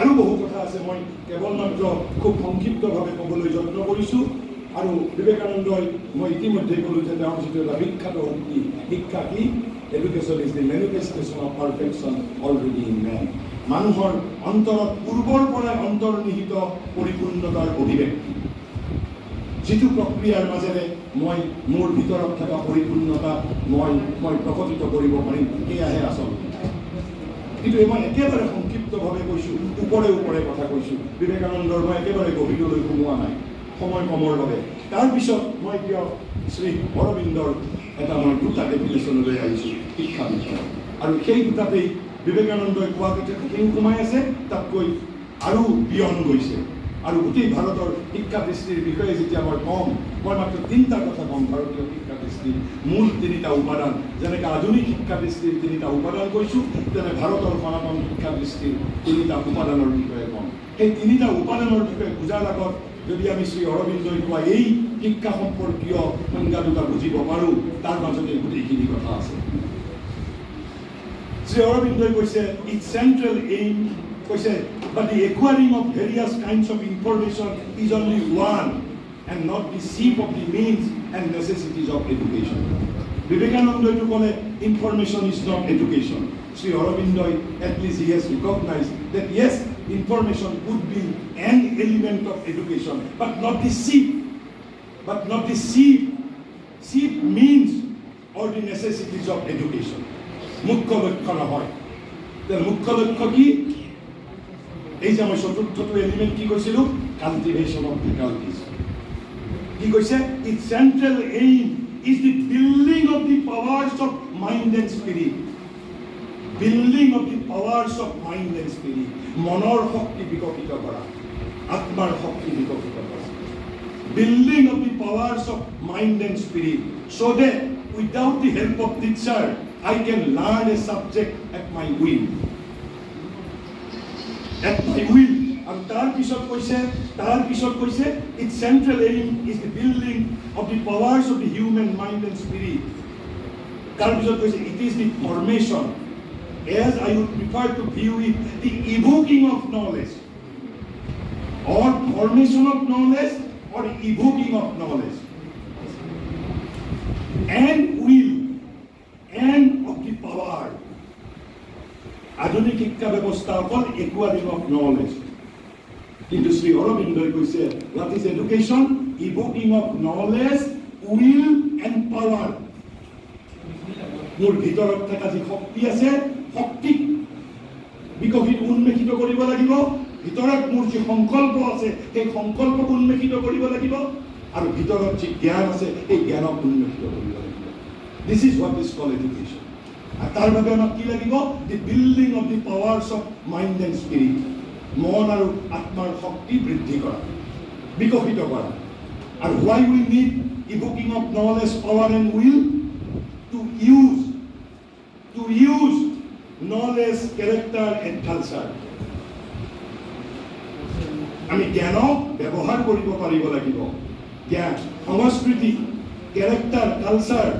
আৰু বহু কথা আছে মই কেৱল মাত্ৰ খুব সংক্ষিপ্তভাৱে ক'বলৈ যত্ন কৰিছোঁ। আৰু বিবেকানন্দই মই ইতিমধ্যে ক'লোঁ যে তেওঁৰ যিটো এটা বিখ্যাত উক্তি শিক্ষা কি education is the manifestation of perfection already in man মানুহৰ অন্তৰত পূৰ্বৰ পৰাই অন্তৰ্নিহিত পৰিপূৰ্ণতাৰ অভিব্যক্তি যিটো প্ৰক্ৰিয়াৰ মাজেৰে মই মোৰ ভিতৰত থকা পৰিপূৰ্ণতা মই মই প্ৰকটিত কৰিব পাৰিম সেয়াহে আচল কিন্তু মই একেবাৰে সংক্ষিপ্তভাৱে কৈছোঁ ওপৰে ওপৰে কথা কৈছোঁ বিবেকানন্দৰ মই একেবাৰে গভীৰলৈ সোমোৱা নাই সময় কমৰ বাবে। তাৰপিছত মই এতিয়া শ্ৰী অৰবিন্দৰ এটা মই দুটা ডেফিনেশ্যনলৈ আহিছোঁ শিক্ষা বিষয় আৰু সেই দুটাতেই বিবেকানন্দই কোৱা কথাখিনিও সোমাই আছে তাতকৈ আৰু বিয়ন গৈছে। আৰু গোটেই ভাৰতৰ শিক্ষা দৃষ্টিৰ বিষয়ে যেতিয়া মই ক'ম মই মাত্ৰ তিনিটা কথা ক'ম ভাৰতীয় শিক্ষা দৃষ্টিৰ মূল তিনিটা উপাদান। যেনেকৈ আধুনিক শিক্ষা দৃষ্টিৰ তিনিটা উপাদান কৈছোঁ তেনে ভাৰতৰ সনাতন শিক্ষা দৃষ্টিৰ তিনিটা উপাদানৰ বিষয়ে ক'ম। সেই তিনিটা উপাদানৰ বিষয়ে বুজাৰ আগত যদি আমি শ্ৰী অৰবিন্দই কোৱা এই শিক্ষা সম্পৰ্কীয় সংজ্ঞা দুটা বুজিব পাৰোঁ তাৰ মাজতে গোটেইখিনি কথা আছে। শ্ৰী অৰবিন্দই কৈছে ইট চেণ্ট্ৰেল এইম কৈছে but the acquiring of various kinds of information is only one and not the chief of the means and necessities of education বিবেকানন্দইটো ক'লে information is not education Shri অৰবিন্দই at least he has recognise that yes be an element of education but not the chief but not the chief chief means or the necessities of education মুখ্য লক্ষ্য নহয় মুখ্য লক্ষ্য কি এই যে মই চতুৰ্থটো element কি কৈছিলোঁ কাল্টিভেশ্যন অফ ফেকাল্টিজ কি কৈছে it central aim is the building of the powers of mind and spirit building of the powers of mind and spirit মনৰ শক্তি বিকশিত কৰা আত্মাৰ শক্তি বিকশিত কৰা। Building of the power of mind and spirit so' they without the help of teacher I can learn a subject at my will at my will আৰু তাৰপিছত কৈছে তাৰপিছত কৈছে it central aim is the building of the power of the human mind and spirit তাৰপিছত কৈছে it is the formation as I would prefer to view it the evoking of knowledge or formation of knowledge or evoking of knowledge and will and of the power আধুনিক শিক্ষা ব্যৱস্থা অকল একুৱাৰিং of knowledge কিন্তু শ্ৰী অৰবিন্দই কৈছে what is education evoking of knowledge will and power মোৰ ভিতৰত থকা যি শক্তি আছে শক্তিক বিকশিত উন্মেষিত কৰিব লাগিব। ভিতৰত মোৰ যি সংকল্প আছে সেই সংকল্পক উন্মেষিত কৰিব লাগিব। আৰু ভিতৰত যি জ্ঞান আছে সেই জ্ঞানক উন্মেষিত কৰিব লাগিব। This is what is call education আৰু তাৰ বাবে আমাক কি লাগিব? The building of the powers of mind and spirit মন আৰু আত্মাৰ শক্তি বৃদ্ধি কৰা বিকশিত কৰা। আৰু why we need evoking of knowledge power and will to use to use knowledge character and culture আমি জ্ঞানক ব্যৱহাৰ কৰিব পাৰিব লাগিব। জ্ঞান সংস্কৃতি কেৰেক্টাৰ কালচাৰ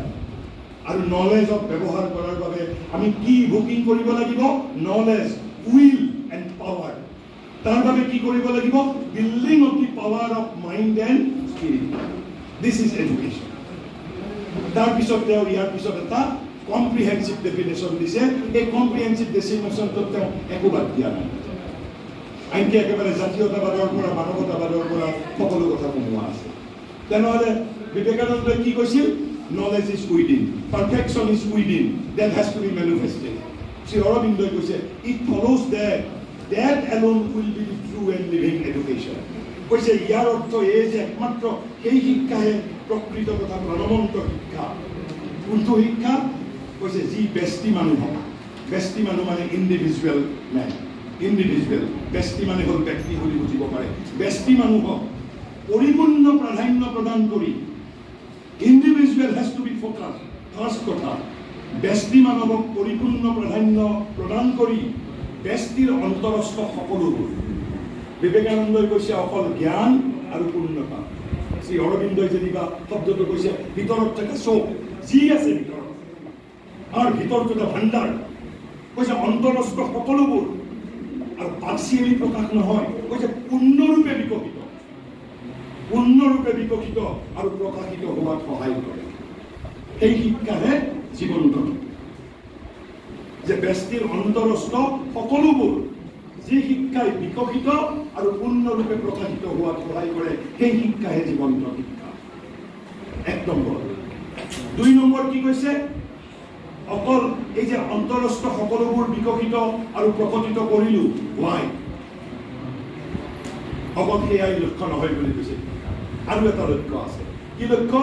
আৰু নলেজক ব্যৱহাৰ কৰাৰ বাবে আমি কি বুকিং কৰিব লাগিব? নলেজ উইল এণ্ড পাৱাৰ তাৰ বাবে কি কৰিব লাগিব? Building of the power of mind and spirit this is education তাৰপিছত তেওঁ ইয়াৰ পিছত এটা কম্প্ৰিহেনচিভ ডেফিনেশ্যন দিছে এই কম্প্ৰিহেনচিভ ডেফিনেশ্যনটোত তেওঁ একো বাদ দিয়া নাই আনকি একেবাৰে জাতীয়তাবাদৰ পৰা মানৱতাবাদৰ পৰা সকলো কথা সোমোৱা আছে তেনেহ'লে বিবেকানন্দই কি কৈছিল knowledge is within perfection is within that has to be manifested Shri অৰবিন্দই কৈছে it follows that that alone will be true and living education কৈছে ইয়াৰ অৰ্থ এই যে একমাত্ৰ সেই শিক্ষাহে প্ৰকৃত কথা প্ৰাণৱন্ত শিক্ষা কোনটো শিক্ষা কৈছে যি ব্যস্তি মানুহক ব্যস্তি মানুহ মানে ইণ্ডিভিজুৱেল মেন ইণ্ডিভিজুৱেল ব্যস্তি মানে হ'ল ব্যক্তি বুলি বুজিব পাৰে ব্যস্তি মানুহক পৰিপূৰ্ণ প্ৰাধান্য প্ৰদান কৰি individual has to be focus first কথা ব্যস্তি মানৱক পৰিপূৰ্ণ প্ৰাধান্য প্ৰদান কৰি ব্যক্তিৰ অন্তৰস্থ সকলোবোৰ বিবেকানন্দই কৈছে অকল জ্ঞান আৰু পূৰ্ণতা। শ্ৰী অৰবিন্দই যেনিবা শব্দটো কৈছে ভিতৰত থকা চব যি আছে ভিতৰত। আৰু ভিতৰত এটা ভাণ্ডাৰ। কৈছে অন্তৰস্থ সকলোবোৰ। আৰু পাৰ্চিয়েলি প্ৰকাশ নহয় কৈছে পূৰ্ণৰূপে বিকশিত। পূৰ্ণৰূপে বিকশিত আৰু প্ৰকাশিত হোৱাত সহায় কৰে। সেই শিক্ষাহে জীৱন্ত যে ব্যক্তিৰ অন্তৰস্থ সকলোবোৰ যি শিক্ষাই বিকশিত আৰু পূৰ্ণৰূপে প্ৰকাশিত হোৱাত সহায় কৰে সেই শিক্ষাহে জীৱন্ত শিক্ষা। এক নম্বৰ। দুই নম্বৰ কি কৈছে? অকল এই যে অন্তৰস্থ সকলোবোৰ বিকশিত আৰু প্ৰকটিত কৰিলো হোৱাই অকল সেয়াই লক্ষ্য নহয় বুলি কৈছে। আৰু এটা লক্ষ্য আছে। কি লক্ষ্য?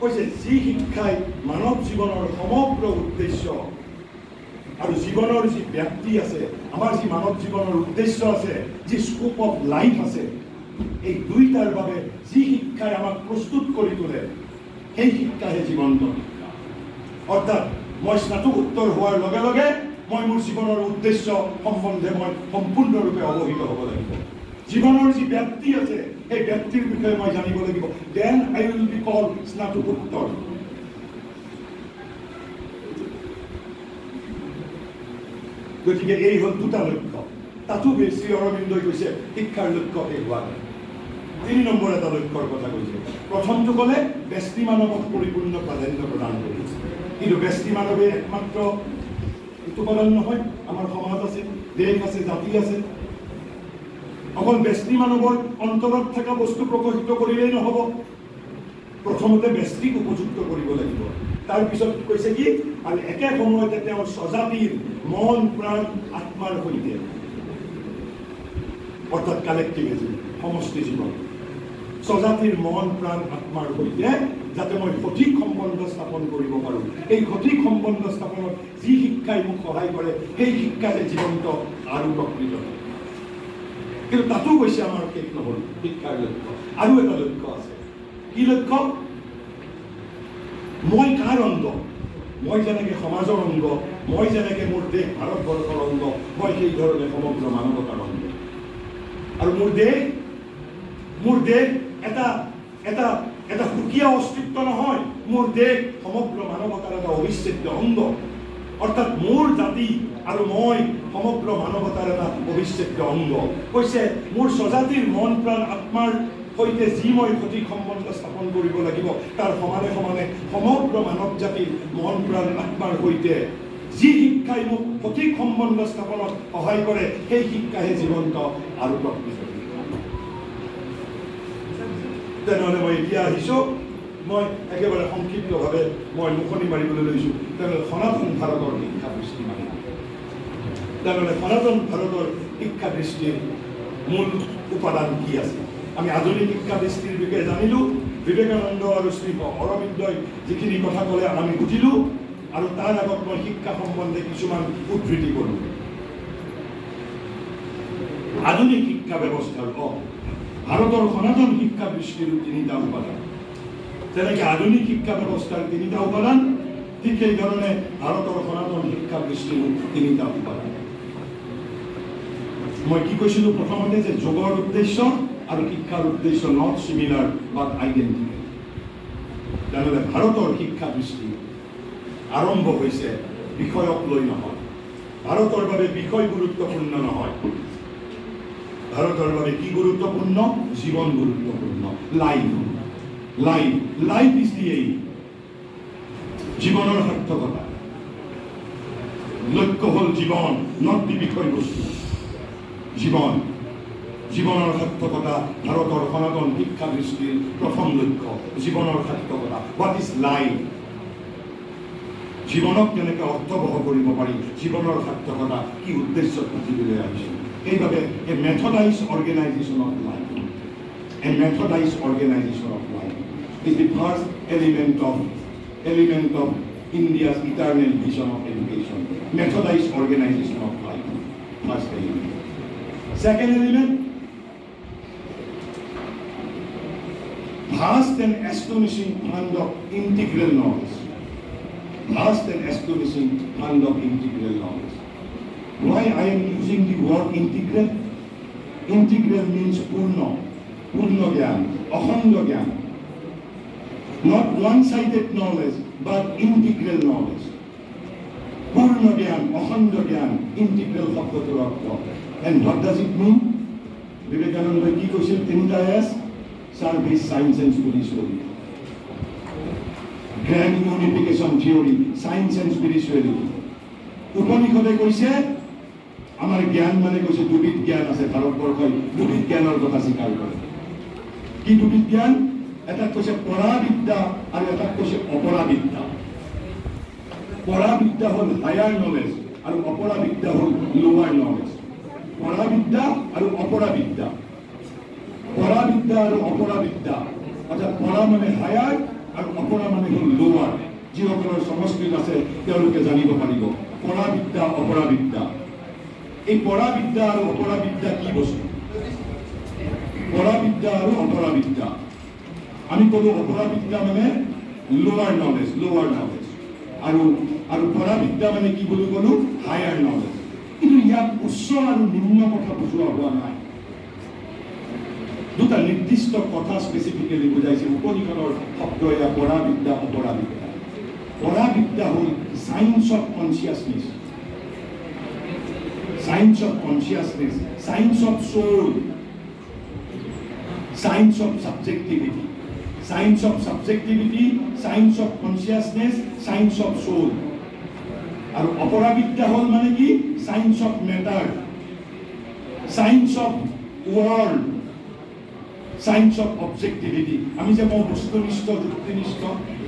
কৈছে যি শিক্ষাই মানৱ জীৱনৰ সমগ্ৰ উদ্দেশ্য আৰু জীৱনৰ যি ব্যক্তি আছে আমাৰ যি মানৱ জীৱনৰ উদ্দেশ্য আছে যি স্কোপ অফ লাইফ আছে এই দুইটাৰ বাবে যি শিক্ষাই আমাক প্ৰস্তুত কৰি তোলে সেই শিক্ষাহে জীৱন্ত শিক্ষা। অৰ্থাৎ মই স্নাতকোত্তৰ হোৱাৰ লগে লগে মই মোৰ জীৱনৰ উদ্দেশ্য সম্বন্ধে মই সম্পূৰ্ণৰূপে অৱহিত হ'ব লাগিব। জীৱনৰ যি ব্যক্তি আছে সেই ব্যক্তিৰ বিষয়ে মই জানিব লাগিব। Then I will be call স্নাতকোত্তৰ। গতিকে এই হ'ল দুটা লক্ষ্য। তাতো বেছি অৰবিন্দই কৈছে শিক্ষাৰ লক্ষ্য শেষ হোৱা নাই। তিনি নম্বৰ এটা লক্ষ্যৰ কথা কৈছে। প্ৰথমটো ক'লে ব্যস্তি মানৱক পৰিপূৰ্ণ প্ৰাধান্য প্ৰদান কৰিছে কিন্তু ব্যস্তি মানৱে একমাত্ৰ উৎপাদন নহয় আমাৰ সমাজ আছে দেশ আছে জাতি আছে। অকল ব্যস্তি মানৱৰ অন্তৰত থকা বস্তু প্ৰকাশিত কৰিলেই নহ'ব। প্ৰথমতে ব্যস্তিক উপযুক্ত কৰিব লাগিব। তাৰপিছত কৈছে কি আৰু একে সময়তে তেওঁৰ স্বজাতিৰ মন প্ৰাণ আত্মাৰ সৈতে অৰ্থাৎ কালেক্টিভিজম সমষ্টি জীৱন। স্বজাতিৰ মন প্ৰাণ আত্মাৰ সৈতে যাতে মই সঠিক সম্বন্ধ স্থাপন কৰিব পাৰোঁ। এই সঠিক সম্বন্ধ স্থাপনত যি শিক্ষাই মোক সহায় কৰে সেই শিক্ষাৰে জীৱন্ত আৰু প্ৰকৃত। কিন্তু তাতো কৈছে আমাৰ শেষ নহ'ল শিক্ষাৰ লক্ষ্য। আৰু এটা লক্ষ্য আছে। কি লক্ষ্য? মই কাৰ অংগ? মই যেনেকে সমাজৰ অংগ মই যেনেকে মোৰ দেশ ভাৰতবৰ্ষৰ অংগ মই সেই ধৰণে সমগ্ৰ মানৱতাৰ অংগ। আৰু মোৰ দেশ মোৰ দেশ এটা এটা এটা সুকীয়া অস্তিত্ব নহয়। মোৰ দেশ সমগ্ৰ মানৱতাৰ এটা অবিচ্ছেদ্য অংগ। অৰ্থাৎ মোৰ জাতি আৰু মই সমগ্ৰ মানৱতাৰ এটা অবিচ্ছেদ্য অংগ। কৈছে মোৰ স্বজাতিৰ মন প্ৰাণ আত্মাৰ সৈতে যি মই সঠিক সম্বন্ধ স্থাপন কৰিব লাগিব তাৰ সমানে সমানে সমগ্ৰ মানৱ জাতিৰ মন প্ৰাণ আত্মাৰ সৈতে যি শিক্ষাই মোক সঠিক সম্বন্ধ স্থাপনত সহায় কৰে সেই শিক্ষাহে জীৱন্ত আৰু প্ৰকৃত। তেনেহ'লে মই এতিয়া আহিছোঁ মই একেবাৰে সংক্ষিপ্তভাৱে মই মুখনি মাৰিবলৈ লৈছোঁ তেনেহ'লে সনাতন ভাৰতৰ শিক্ষা দৃষ্টি মানে তেনেহ'লে সনাতন ভাৰতৰ শিক্ষা দৃষ্টিৰ মূল উপাদান কি আছে আমি আধুনিক শিক্ষা দৃষ্টিৰ বিষয়ে জানিলোঁ বিবেকানন্দ আৰু শ্ৰী অৰবিন্দই যিখিনি কথা ক'লে আমি বুজিলোঁ আৰু তাৰ আগত মই শিক্ষা সম্বন্ধে কিছুমান উদ্ধৃতি কৰোঁ আধুনিক শিক্ষা ব্যৱস্থাৰ অ ভাৰতৰ সনাতন শিক্ষা দৃষ্টিৰ তিনিটা উপাদান যেনেকে আধুনিক শিক্ষা ব্যৱস্থাৰ তিনিটা উপাদান ঠিক সেইধৰণে ভাৰতৰ সনাতন শিক্ষা দৃষ্টিৰ তিনিটা উপাদান মই কি কৈছিলোঁ প্ৰথমতে যে যোগৰ উদ্দেশ্য আৰু শিক্ষাৰ উদ্দেশ্য নট চিমিলাৰ বাট আইডেণ্টিকেল তেনেহ'লে ভাৰতৰ শিক্ষা দৃষ্টি আৰম্ভ হৈছে বিষয়ক লৈ নহয় ভাৰতৰ বাবে বিষয় গুৰুত্বপূৰ্ণ নহয় ভাৰতৰ বাবে কি গুৰুত্বপূৰ্ণ জীৱন গুৰুত্বপূৰ্ণ life life life is the এই জীৱনৰ সাৰ্থকতা লক্ষ্য হ'ল জীৱন নট দি বিষয়বস্তু জীৱন জীৱনৰ সাৰ্থকতা ভাৰতৰ সনাতন শিক্ষা দৃষ্টিৰ প্ৰথম লক্ষ্য। জীৱনৰ সাৰ্থকতা হোৱাট ইজ লাইফ জীৱনক কেনেকৈ অৰ্থবহ কৰিব পাৰি? জীৱনৰ সাৰ্থকতা কি উদ্দেশ্যত পৃথিৱীলৈ think of a methodized organization of life. A methodized organization of life is the first element of element of India's eternal vision of education. Methodized organization of life. First element. Second element, vast and astonishing fund of integral knowledge. Vast and astonishing fund of integral knowledge. Why I am using the word integral? Integral means purna, purna gyan, akhanda gyan. Not one-sided knowledge, but integral knowledge. জ্ঞান অখণ্ড জ্ঞান integral শব্দটোৰ অৰ্থ and what does it mean বিবেকানন্দই কি কৈছিল তিনিটা S service science and spirituality grand unification theory science and spirituality উপনিষদে কৈছে আমাৰ জ্ঞান মানে কৈছে দুবিধ জ্ঞান আছে ভাৰতবৰ্ষই দুবিধ জ্ঞানৰ কথা স্বীকাৰ কৰে। কি দুবিধ জ্ঞান? এটাক কৈছে পঢ়া বিদ্যা আৰু এটাক কৈছে অপৰা বিদ্যা পঢ়া বিদ্যা হ'ল হায়াৰ নলেজ আৰু অপৰা বিদ্যা হ'ল লোৱাৰ নলেজ পঢ়া বিদ্যা আৰু অপৰা বিদ্যা পঢ়া বিদ্যা আৰু অপৰা বিদ্যা অৰ্থাৎ পঢ়া মানে হায়াৰ আৰু অপৰা মানে হ'ল লোৱাৰ যিসকলৰ সংস্কৃত আছে তেওঁলোকে জানিব পাৰিব। পঢ়া বিদ্যা অপৰা বিদ্যা এই পঢ়া বিদ্যা আৰু অপৰা বিদ্যা কি বস্তু? পঢ়া বিদ্যা আৰু অপৰা বিদ্যা আমি ক'লো অপৰা বিদ্যা মানে লোৱাৰ নলেজ লোৱাৰ নলেজ আৰু আৰু পঢ়া বিদ্যা মানে কি বুলি ক'লো? হায়াৰ নলেজ কিন্তু ইয়াত উচ্চ আৰু নিম্ন কথা বুজোৱা হোৱা নাই। দুটা নিৰ্দিষ্ট কথা স্পেচিফিকেলি বুজাইছে উপনিষদৰ শব্দ এয়া পঢ়া বিদ্যা অপৰা বিদ্যা পঢ়া বিদ্যা হ'ল science of consciousness science of consciousness science of soul science of subjectivity science of subjectivity, science of consciousness, science of soul. আৰু অপৰাবিদ্যা হ'ল মানে কি science of matter science of world science of objectivity আমি যে কওঁ বস্তুনিষ্ঠ যুক্তিনিষ্ঠ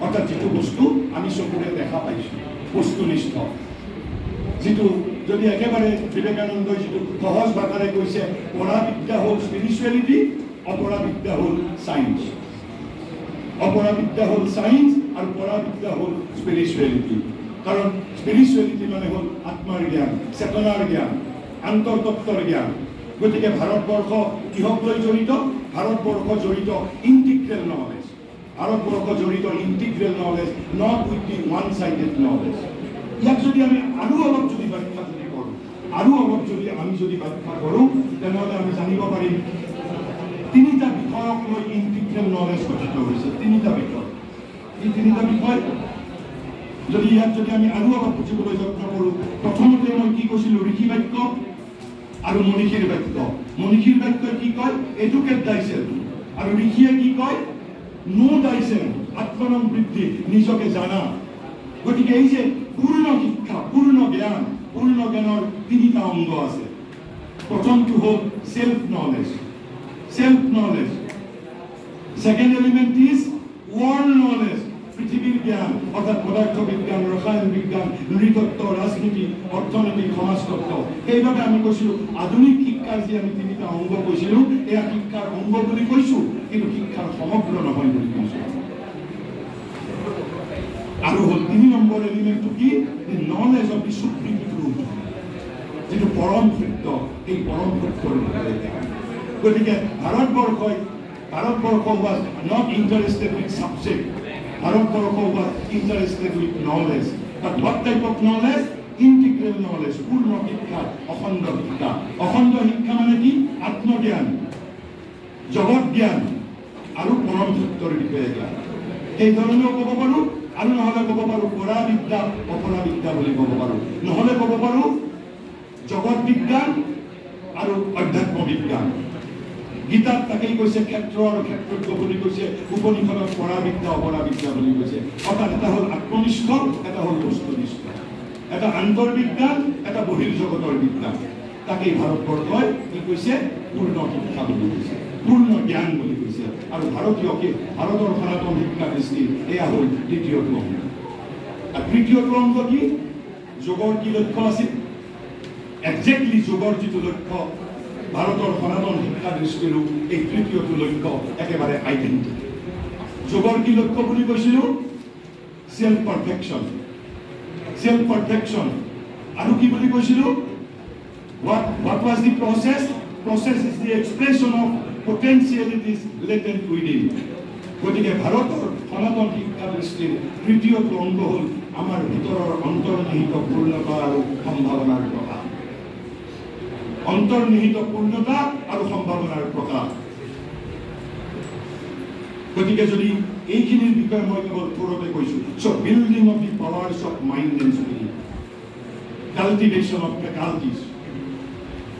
অৰ্থাৎ যিটো বস্তু আমি চকুৰে দেখা পাইছোঁ বস্তুনিষ্ঠ যিটো যদি একেবাৰে বিবেকানন্দই যিটো সহজ ভাষাৰে কৈছে পঢ়া বিদ্যা হ'ল স্পিৰিচুৱেলিটি অপৰা বিদ্যা হ'ল চায়েন্স অপৰা বিদ্যা হ'ল চায়েন্স আৰু পঢ়া বিদ্যা হ'ল স্পিৰিচুৱেলিটি কাৰণ স্পিৰিচুৱেলিটি মানে হ'ল আত্মাৰ জ্ঞান চেতনাৰ জ্ঞান আন্তৰ্তত্বৰ জ্ঞান। গতিকে ভাৰতবৰ্ষ কিহক লৈ জড়িত? ভাৰতবৰ্ষ জড়িত ইণ্টিগ্ৰেল নলেজ ভাৰতবৰ্ষ জড়িত integral knowledge not with the one sided knowledge ইয়াক যদি আমি আৰু অলপ যদি ব্যাখ্যা যদি কৰোঁ আৰু অলপ যদি আমি যদি ব্যাখ্যা কৰোঁ তেনেহ'লে আমি জানিব পাৰিম তিনিটা বিষয়ক লৈ ইণ্টিগ্ৰেল নলেজ গঠিত হৈছে তিনিটা বিষয়। এই তিনিটা বিষয় যদি ইয়াত যদি আমি আৰু অলপ বুজিবলৈ যত্ন কৰোঁ প্ৰথমতে মই কি কৈছিলোঁ ঋষি বাক্য আৰু মনীষীৰ বাক্য। মনীষীৰ বাক্যই কি কয়? এডুকেট দাইছেল আৰু ঋষিয়ে কি কয়? নো দাইছেল আত্মনম বৃদ্ধি নিজকে জানা। গতিকে এই যে পূৰ্ণ শিক্ষা পূৰ্ণ জ্ঞান পূৰ্ণ জ্ঞানৰ তিনিটা অংগ আছে। প্ৰথমটো হ'ল self knowledge self knowledge second element is world knowledge পৃথিবীর জ্ঞান অর্থাৎ পদার্থ বিজ্ঞান রসায়ন বিজ্ঞান নৃতত্ব রাজনীতি অৰ্থনীতি সমাজতত্ব সেইবাবে আমি কৈছিলোঁ আধুনিক শিক্ষাৰ যি আমি তিনিটা অংগ কৈছিলোঁ এয়া শিক্ষাৰ অংগ বুলি কৈছোঁ কিন্তু শিক্ষাৰ সমগ্ৰ নহয় বুলি কৈছোঁ। আৰু হ'ল তিনি নম্বৰ এলিমেণ্টটো কি knowledge of the supreme truth যিটো পৰম সত্য এই পৰম সত্যৰ। গতিকে ভাৰতবৰ্ষই Bharatvarsha was not interested with subject Bharatvarsha was interested with knowledge but what type of knowledge integral knowledge পূৰ্ণ শিক্ষা অখণ্ড শিক্ষা অখণ্ড শিক্ষা মানে কি আত্মজ্ঞান জগত জ্ঞান আৰু পৰম সত্যৰ বিষয়ে জ্ঞান সেই ধৰণেও ক'ব পাৰোঁ আৰু নহ'লে ক'ব পাৰোঁ পৰা বিদ্যা অপৰা বিদ্যা বুলি ক'ব পাৰোঁ। নহ'লে ক'ব পাৰোঁ জগত বিজ্ঞান আৰু অধ্যাত্ম বিজ্ঞান। গীতাত তাকেই কৈছে ক্ষেত্ৰ আৰু ক্ষেত্ৰজ্ঞ বুলি কৈছে উপনিষদত পৰা বিদ্যা অপৰা বিদ্যা বুলি কৈছে। অৰ্থাৎ এটা হ'ল আত্মনিষ্ঠ এটা হ'ল বস্তুনিষ্ঠ। এটা আন্তৰ্বিজ্ঞান এটা বহিৰ্জগতৰ বিজ্ঞান। তাকেই ভাৰতবৰ্ষই কি কৈছে? পূৰ্ণ শিক্ষা বুলি কৈছে। পূৰ্ণ জ্ঞান বুলি কৈছে। আৰু ভাৰতীয়কে ভাৰতৰ সনাতন শিক্ষা দৃষ্টিৰ এয়া হ'ল দ্বিতীয়টো অংগ আৰু তৃতীয়টো অংগ কি? যোগৰ কি লক্ষ্য আছিল? একজেক্টলি যোগৰ যিটো লক্ষ্য ভাৰতৰ সনাতন শিক্ষা দৃষ্টিৰো এই তৃতীয়টো লক্ষ্য একেবাৰে আইডেণ্টিটি যোগৰ কি লক্ষ্য বুলি কৈছিলোঁ? চেল্ফ পাৰফেকশ্যন চেল্ফ পাৰফেকশ্যন আৰু কি বুলি কৈছিলোঁ? What what was the process? Process is the expression of potentialities latent within গতিকে ভাৰতৰ সনাতন শিক্ষা দৃষ্টিৰ তৃতীয়টো অংগ হ'ল আমাৰ ভিতৰৰ অন্তৰ্নিহিত পূৰ্ণতা আৰু সম্ভাৱনাৰ প্ৰকাশ। অন্তৰ্নিহিত পূৰ্ণতা আৰু সম্ভাৱনাৰ প্ৰকাশ। গতিকে যদি এইখিনিৰ বিষয়ে মই কেৱল থোৰতে কৈছোঁ so' building of the powers of mind and spirit cultivation of faculties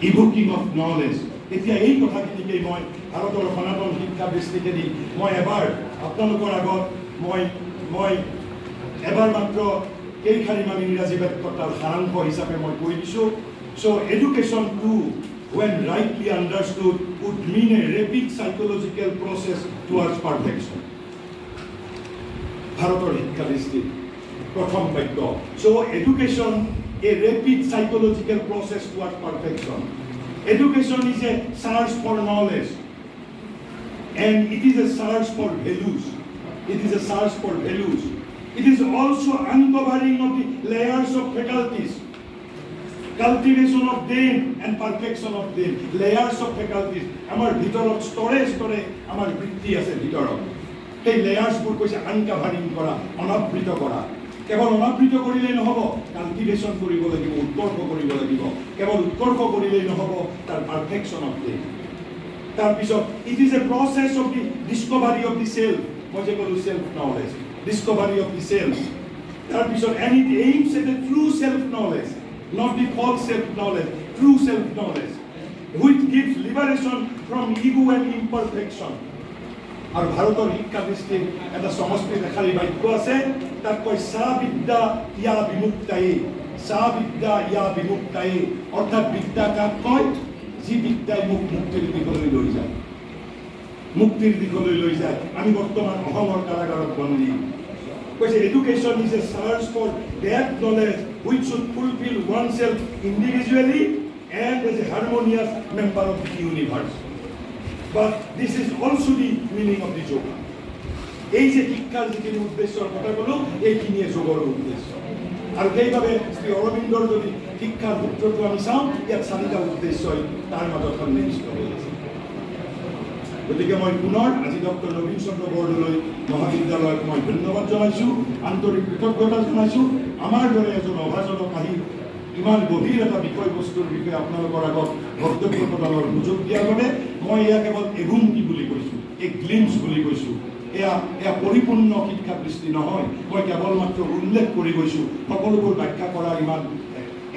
evoking of knowledge এতিয়া এই কথাখিনিকেই মই ভাৰতৰ সনাতন শিক্ষা বিস্তৃতি দি মই এবাৰ আপোনালোকৰ আগত মই মই এবাৰ মাত্ৰ কেইখানিমান ইংৰাজী বাক্যতাৰ সাৰাংশ হিচাপে মই কৈ দিছোঁ। So' education to when rightly understood would mean a rapid psychological process towards perfection ভাৰতৰ শিক্ষা বৃষ্টি প্ৰথম বাক্য। So' education a rapid psychological process towards perfection education is a search for knowledge and it is a search for values. It is a search for values. It is also uncovering of the layers of faculties, cultivation of them and perfection of them. Layers of faculties. আমাৰ ভিতৰত স্তৰে স্তৰে আমাৰ বৃত্তি আছে ভিতৰত সেই লেয়াৰ্ছবোৰ কৈছে আনকাভাৰিং কৰা অনাবৃত কৰা কেৱল অনাবৃত কৰিলেই নহ'ব কাল্টিভেশ্যন কৰিব লাগিব উৎকৰ্ষ কৰিব লাগিব কেৱল উৎকৰ্ষ কৰিলেই নহ'ব তাৰ পাৰফেকশ্যন অফ দিম তাৰপিছত it is a process of the discovery of the self মই যে ক'লোঁ self knowledge discovery of the self তাৰপিছত and it aims at a true self knowledge not the false self knowledge true self knowledge which gives liberation from ego and imperfection আৰু ভাৰতৰ শিক্ষা দৃষ্টিৰ এটা সমষ্টিত এশাৰী বাক্য আছে তাত কয় চাহ বিদ্যা ইয়া বিমুক্তাই চাহ বিদ্যা ইয়া বিমুক্তাই অৰ্থাৎ বিদ্যা কাক কয়? যি বিদ্যাই মোক মুক্তিৰ দিশলৈ লৈ যায়। মুক্তিৰ দিশলৈ লৈ যায়। আমি বৰ্তমান অসমৰ কাৰাগাৰত বন্দী। কৈছে education is a search for that knowledge which should fulfil oneself individually and as a harmonious member of the universe But this is also the meaning of the yoga. এই যে শিক্ষাৰ যিখিনি উদ্দেশ্যৰ কথা ক'লো এইখিনিয়ে যোগৰ উদ্দেশ্য। আৰু সেইবাবে শ্ৰী অৰবিন্দৰ যদি শিক্ষাৰ সূত্ৰটো আমি চাওঁ ইয়াত চাৰিটা উদ্দেশ্যই তাৰ মাজত সন্নিৱিষ্ট হৈ আছে গতিকে মই পুনৰ আজি ডক্টৰ নবীন চন্দ্ৰ বৰদলৈ মহাবিদ্যালয়ক মই ধন্যবাদ জনাইছোঁ আন্তৰিক কৃতজ্ঞতা জনাইছোঁ আমাৰ দৰে এজন অভাজনক আহি ইমান গভীৰ এটা বিষয়বস্তুৰ বিষয়ে আপোনালোকৰ আগত বক্তব্য প্ৰদানৰ সুযোগ দিয়াৰ বাবে মই এয়া কেৱল এগুমকি বুলি কৈছোঁ এক গ্লিমছ বুলি কৈছোঁ এয়া এয়া পৰিপূৰ্ণ শিক্ষা দৃষ্টি নহয় মই কেৱল মাত্ৰ উল্লেখ কৰি গৈছোঁ সকলোবোৰ ব্যাখ্যা কৰা ইমান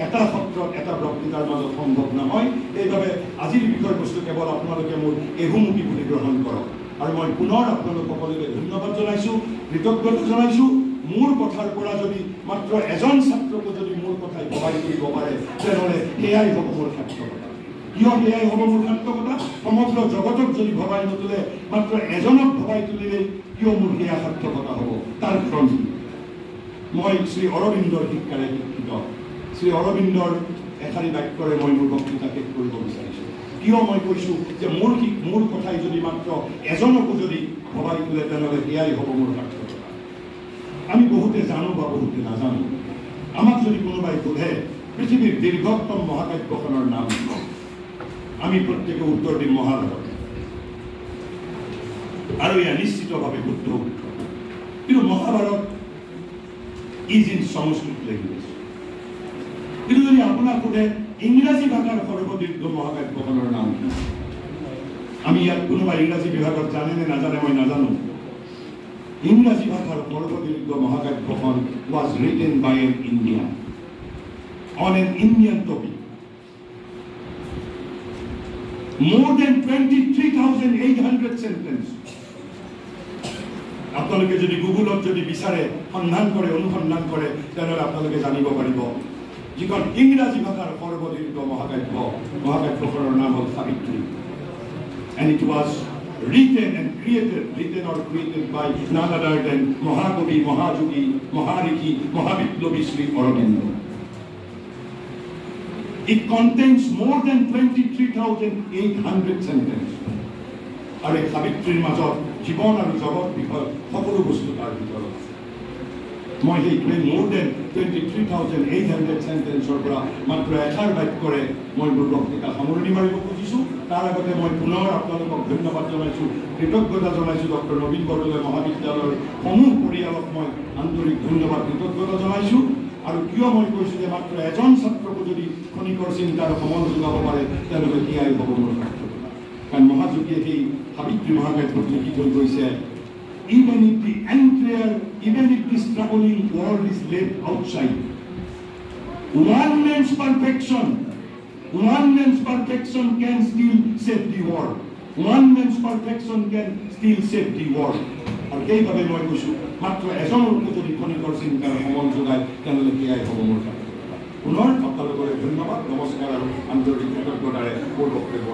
এটা সত্ৰত এটা বক্তৃতাৰ মাজত সম্ভৱ নহয়। সেইবাবে আজিৰ বিষয়বস্তু কেৱল আপোনালোকে মোৰ এহুমুখী বুলি গ্ৰহণ কৰক। আৰু মই পুনৰ আপোনালোক সকলোকে ধন্যবাদ জনাইছোঁ কৃতজ্ঞতা জনাইছোঁ। মোৰ কথাৰ পৰা যদি মাত্ৰ এজন ছাত্ৰকো যদি মোৰ কথাই সহায় কৰিব পাৰে তেনেহ'লে সেয়াই হ'ব মোৰ সাৰ্থকতা। কিয় সেয়াই হ'ব মোৰ সাৰ্থকতা? সমগ্ৰ জগতক যদি ভবাই নতুলে মাত্ৰ এজনক ভবাই তুলিলেই কিয় মোৰ সেয়া সাৰ্থকতা হ'ব? তাৰ কি? মই শ্ৰী অৰবিন্দৰ শিক্ষাৰে শিক্ষিত। শ্ৰী অৰবিন্দৰ এষাৰি বাক্যৰে মই মোৰ বক্তৃতা শেষ কৰিব বিচাৰিছোঁ। কিয় মই কৈছোঁ যে মোৰ শি- মোৰ কথাই যদি মাত্ৰ এজনকো যদি ভবাই তোলে তেনেহ'লে সেয়াই হ'ব মোৰ সাৰ্থকতা আমি বহুতে জানো বা বহুতে নাজানো। আমাক যদি কোনোবাই সোধে পৃথিৱীৰ দীৰ্ঘতম মহাকাব্যখনৰ নাম কি? আমি প্ৰত্যেকে উত্তৰ দিম মহাভাৰত। আৰু এয়া নিশ্চিতভাৱে শুদ্ধ উত্তৰ। কিন্তু Mahabharata is in Sanskrit language কিন্তু যদি আপোনাক সোধে ইংৰাজী ভাষাৰ সৰ্বদীৰ্ঘ মহাকাব্যখনৰ নাম। কি আমি ইয়াত কোনোবা ইংৰাজী বিভাগত জানে নে নাজানে মই নাজানো। ইংৰাজী ভাষাৰ সৰ্বদীৰ্ঘ মহাকাব্যখন was written by an Indian on an Indian topic more than 23,800 sentence. আপোনালোকে যদি গুগলত যদি বিচাৰে সন্ধান কৰে অনুসন্ধান কৰে তেনেহ'লে আপোনালোকে জানিব পাৰিব। যিখন ইংৰাজী ভাষাৰ সৰ্বদৈত মহাকাব্য মহাকাব্যখনৰ নাম হ'ল Savitri. And it was written and created written or created by none other than মহাকবি মহাযোগী মহাঋষি মহাবিপ্লৱী Shri Aurobindo it contents more than twenty three thousand eight hundred sentence আৰু এই সাবিত্ৰীৰ মাজত জীৱন আৰু জগত বিষয়ত সকলো বস্তু তাৰ ভিতৰত। মই সেইটোৱে more than twenty three thousand eight hundred চেণ্টেন্সৰ পৰা মাত্ৰ এষাৰ বাক্যৰে মই মোৰ বক্তৃতা সামৰণি মাৰিব খুজিছোঁ তাৰ আগতে মই পুনৰ আপোনালোকক ধন্যবাদ জনাইছোঁ কৃতজ্ঞতা জনাইছোঁ ডক্টৰ নবীন বৰদলৈ মহাবিদ্যালয়ৰ সমূহ পৰিয়ালক মই আন্তৰিক ধন্যবাদ কৃতজ্ঞতা জনাইছোঁ আৰু কিয় মই কৈছোঁ যে মাত্ৰ এজন ছাত্ৰকো যদি খনিকৰ চিন্তাৰ সমল যোগাব পাৰে তেওঁলোকে সেয়াই হ'ব মোৰ কাৰণ মহাযোগীয়ে সেই সাবিত্ৰী মহাকাব্যত লিখি থৈ গৈছে even if the entire, even if this troubling world is left outside, one man's perfection, one man's perfection can still save the world. One man's perfection can still save the world. আৰু সেইবাবে মই কৈছোঁ মাত্ৰ এজনৰ যদি খনিকৰ চিন্তাৰ সমল যোগায় তেনেহ'লে সেয়াই হ'ব মোৰ সাৰ্থকতা পুনৰ আপোনালোকলৈ ধন্যবাদ নমস্কাৰ আৰু আন্তৰিক কৃতজ্ঞতাৰে মোৰ বক্তব্য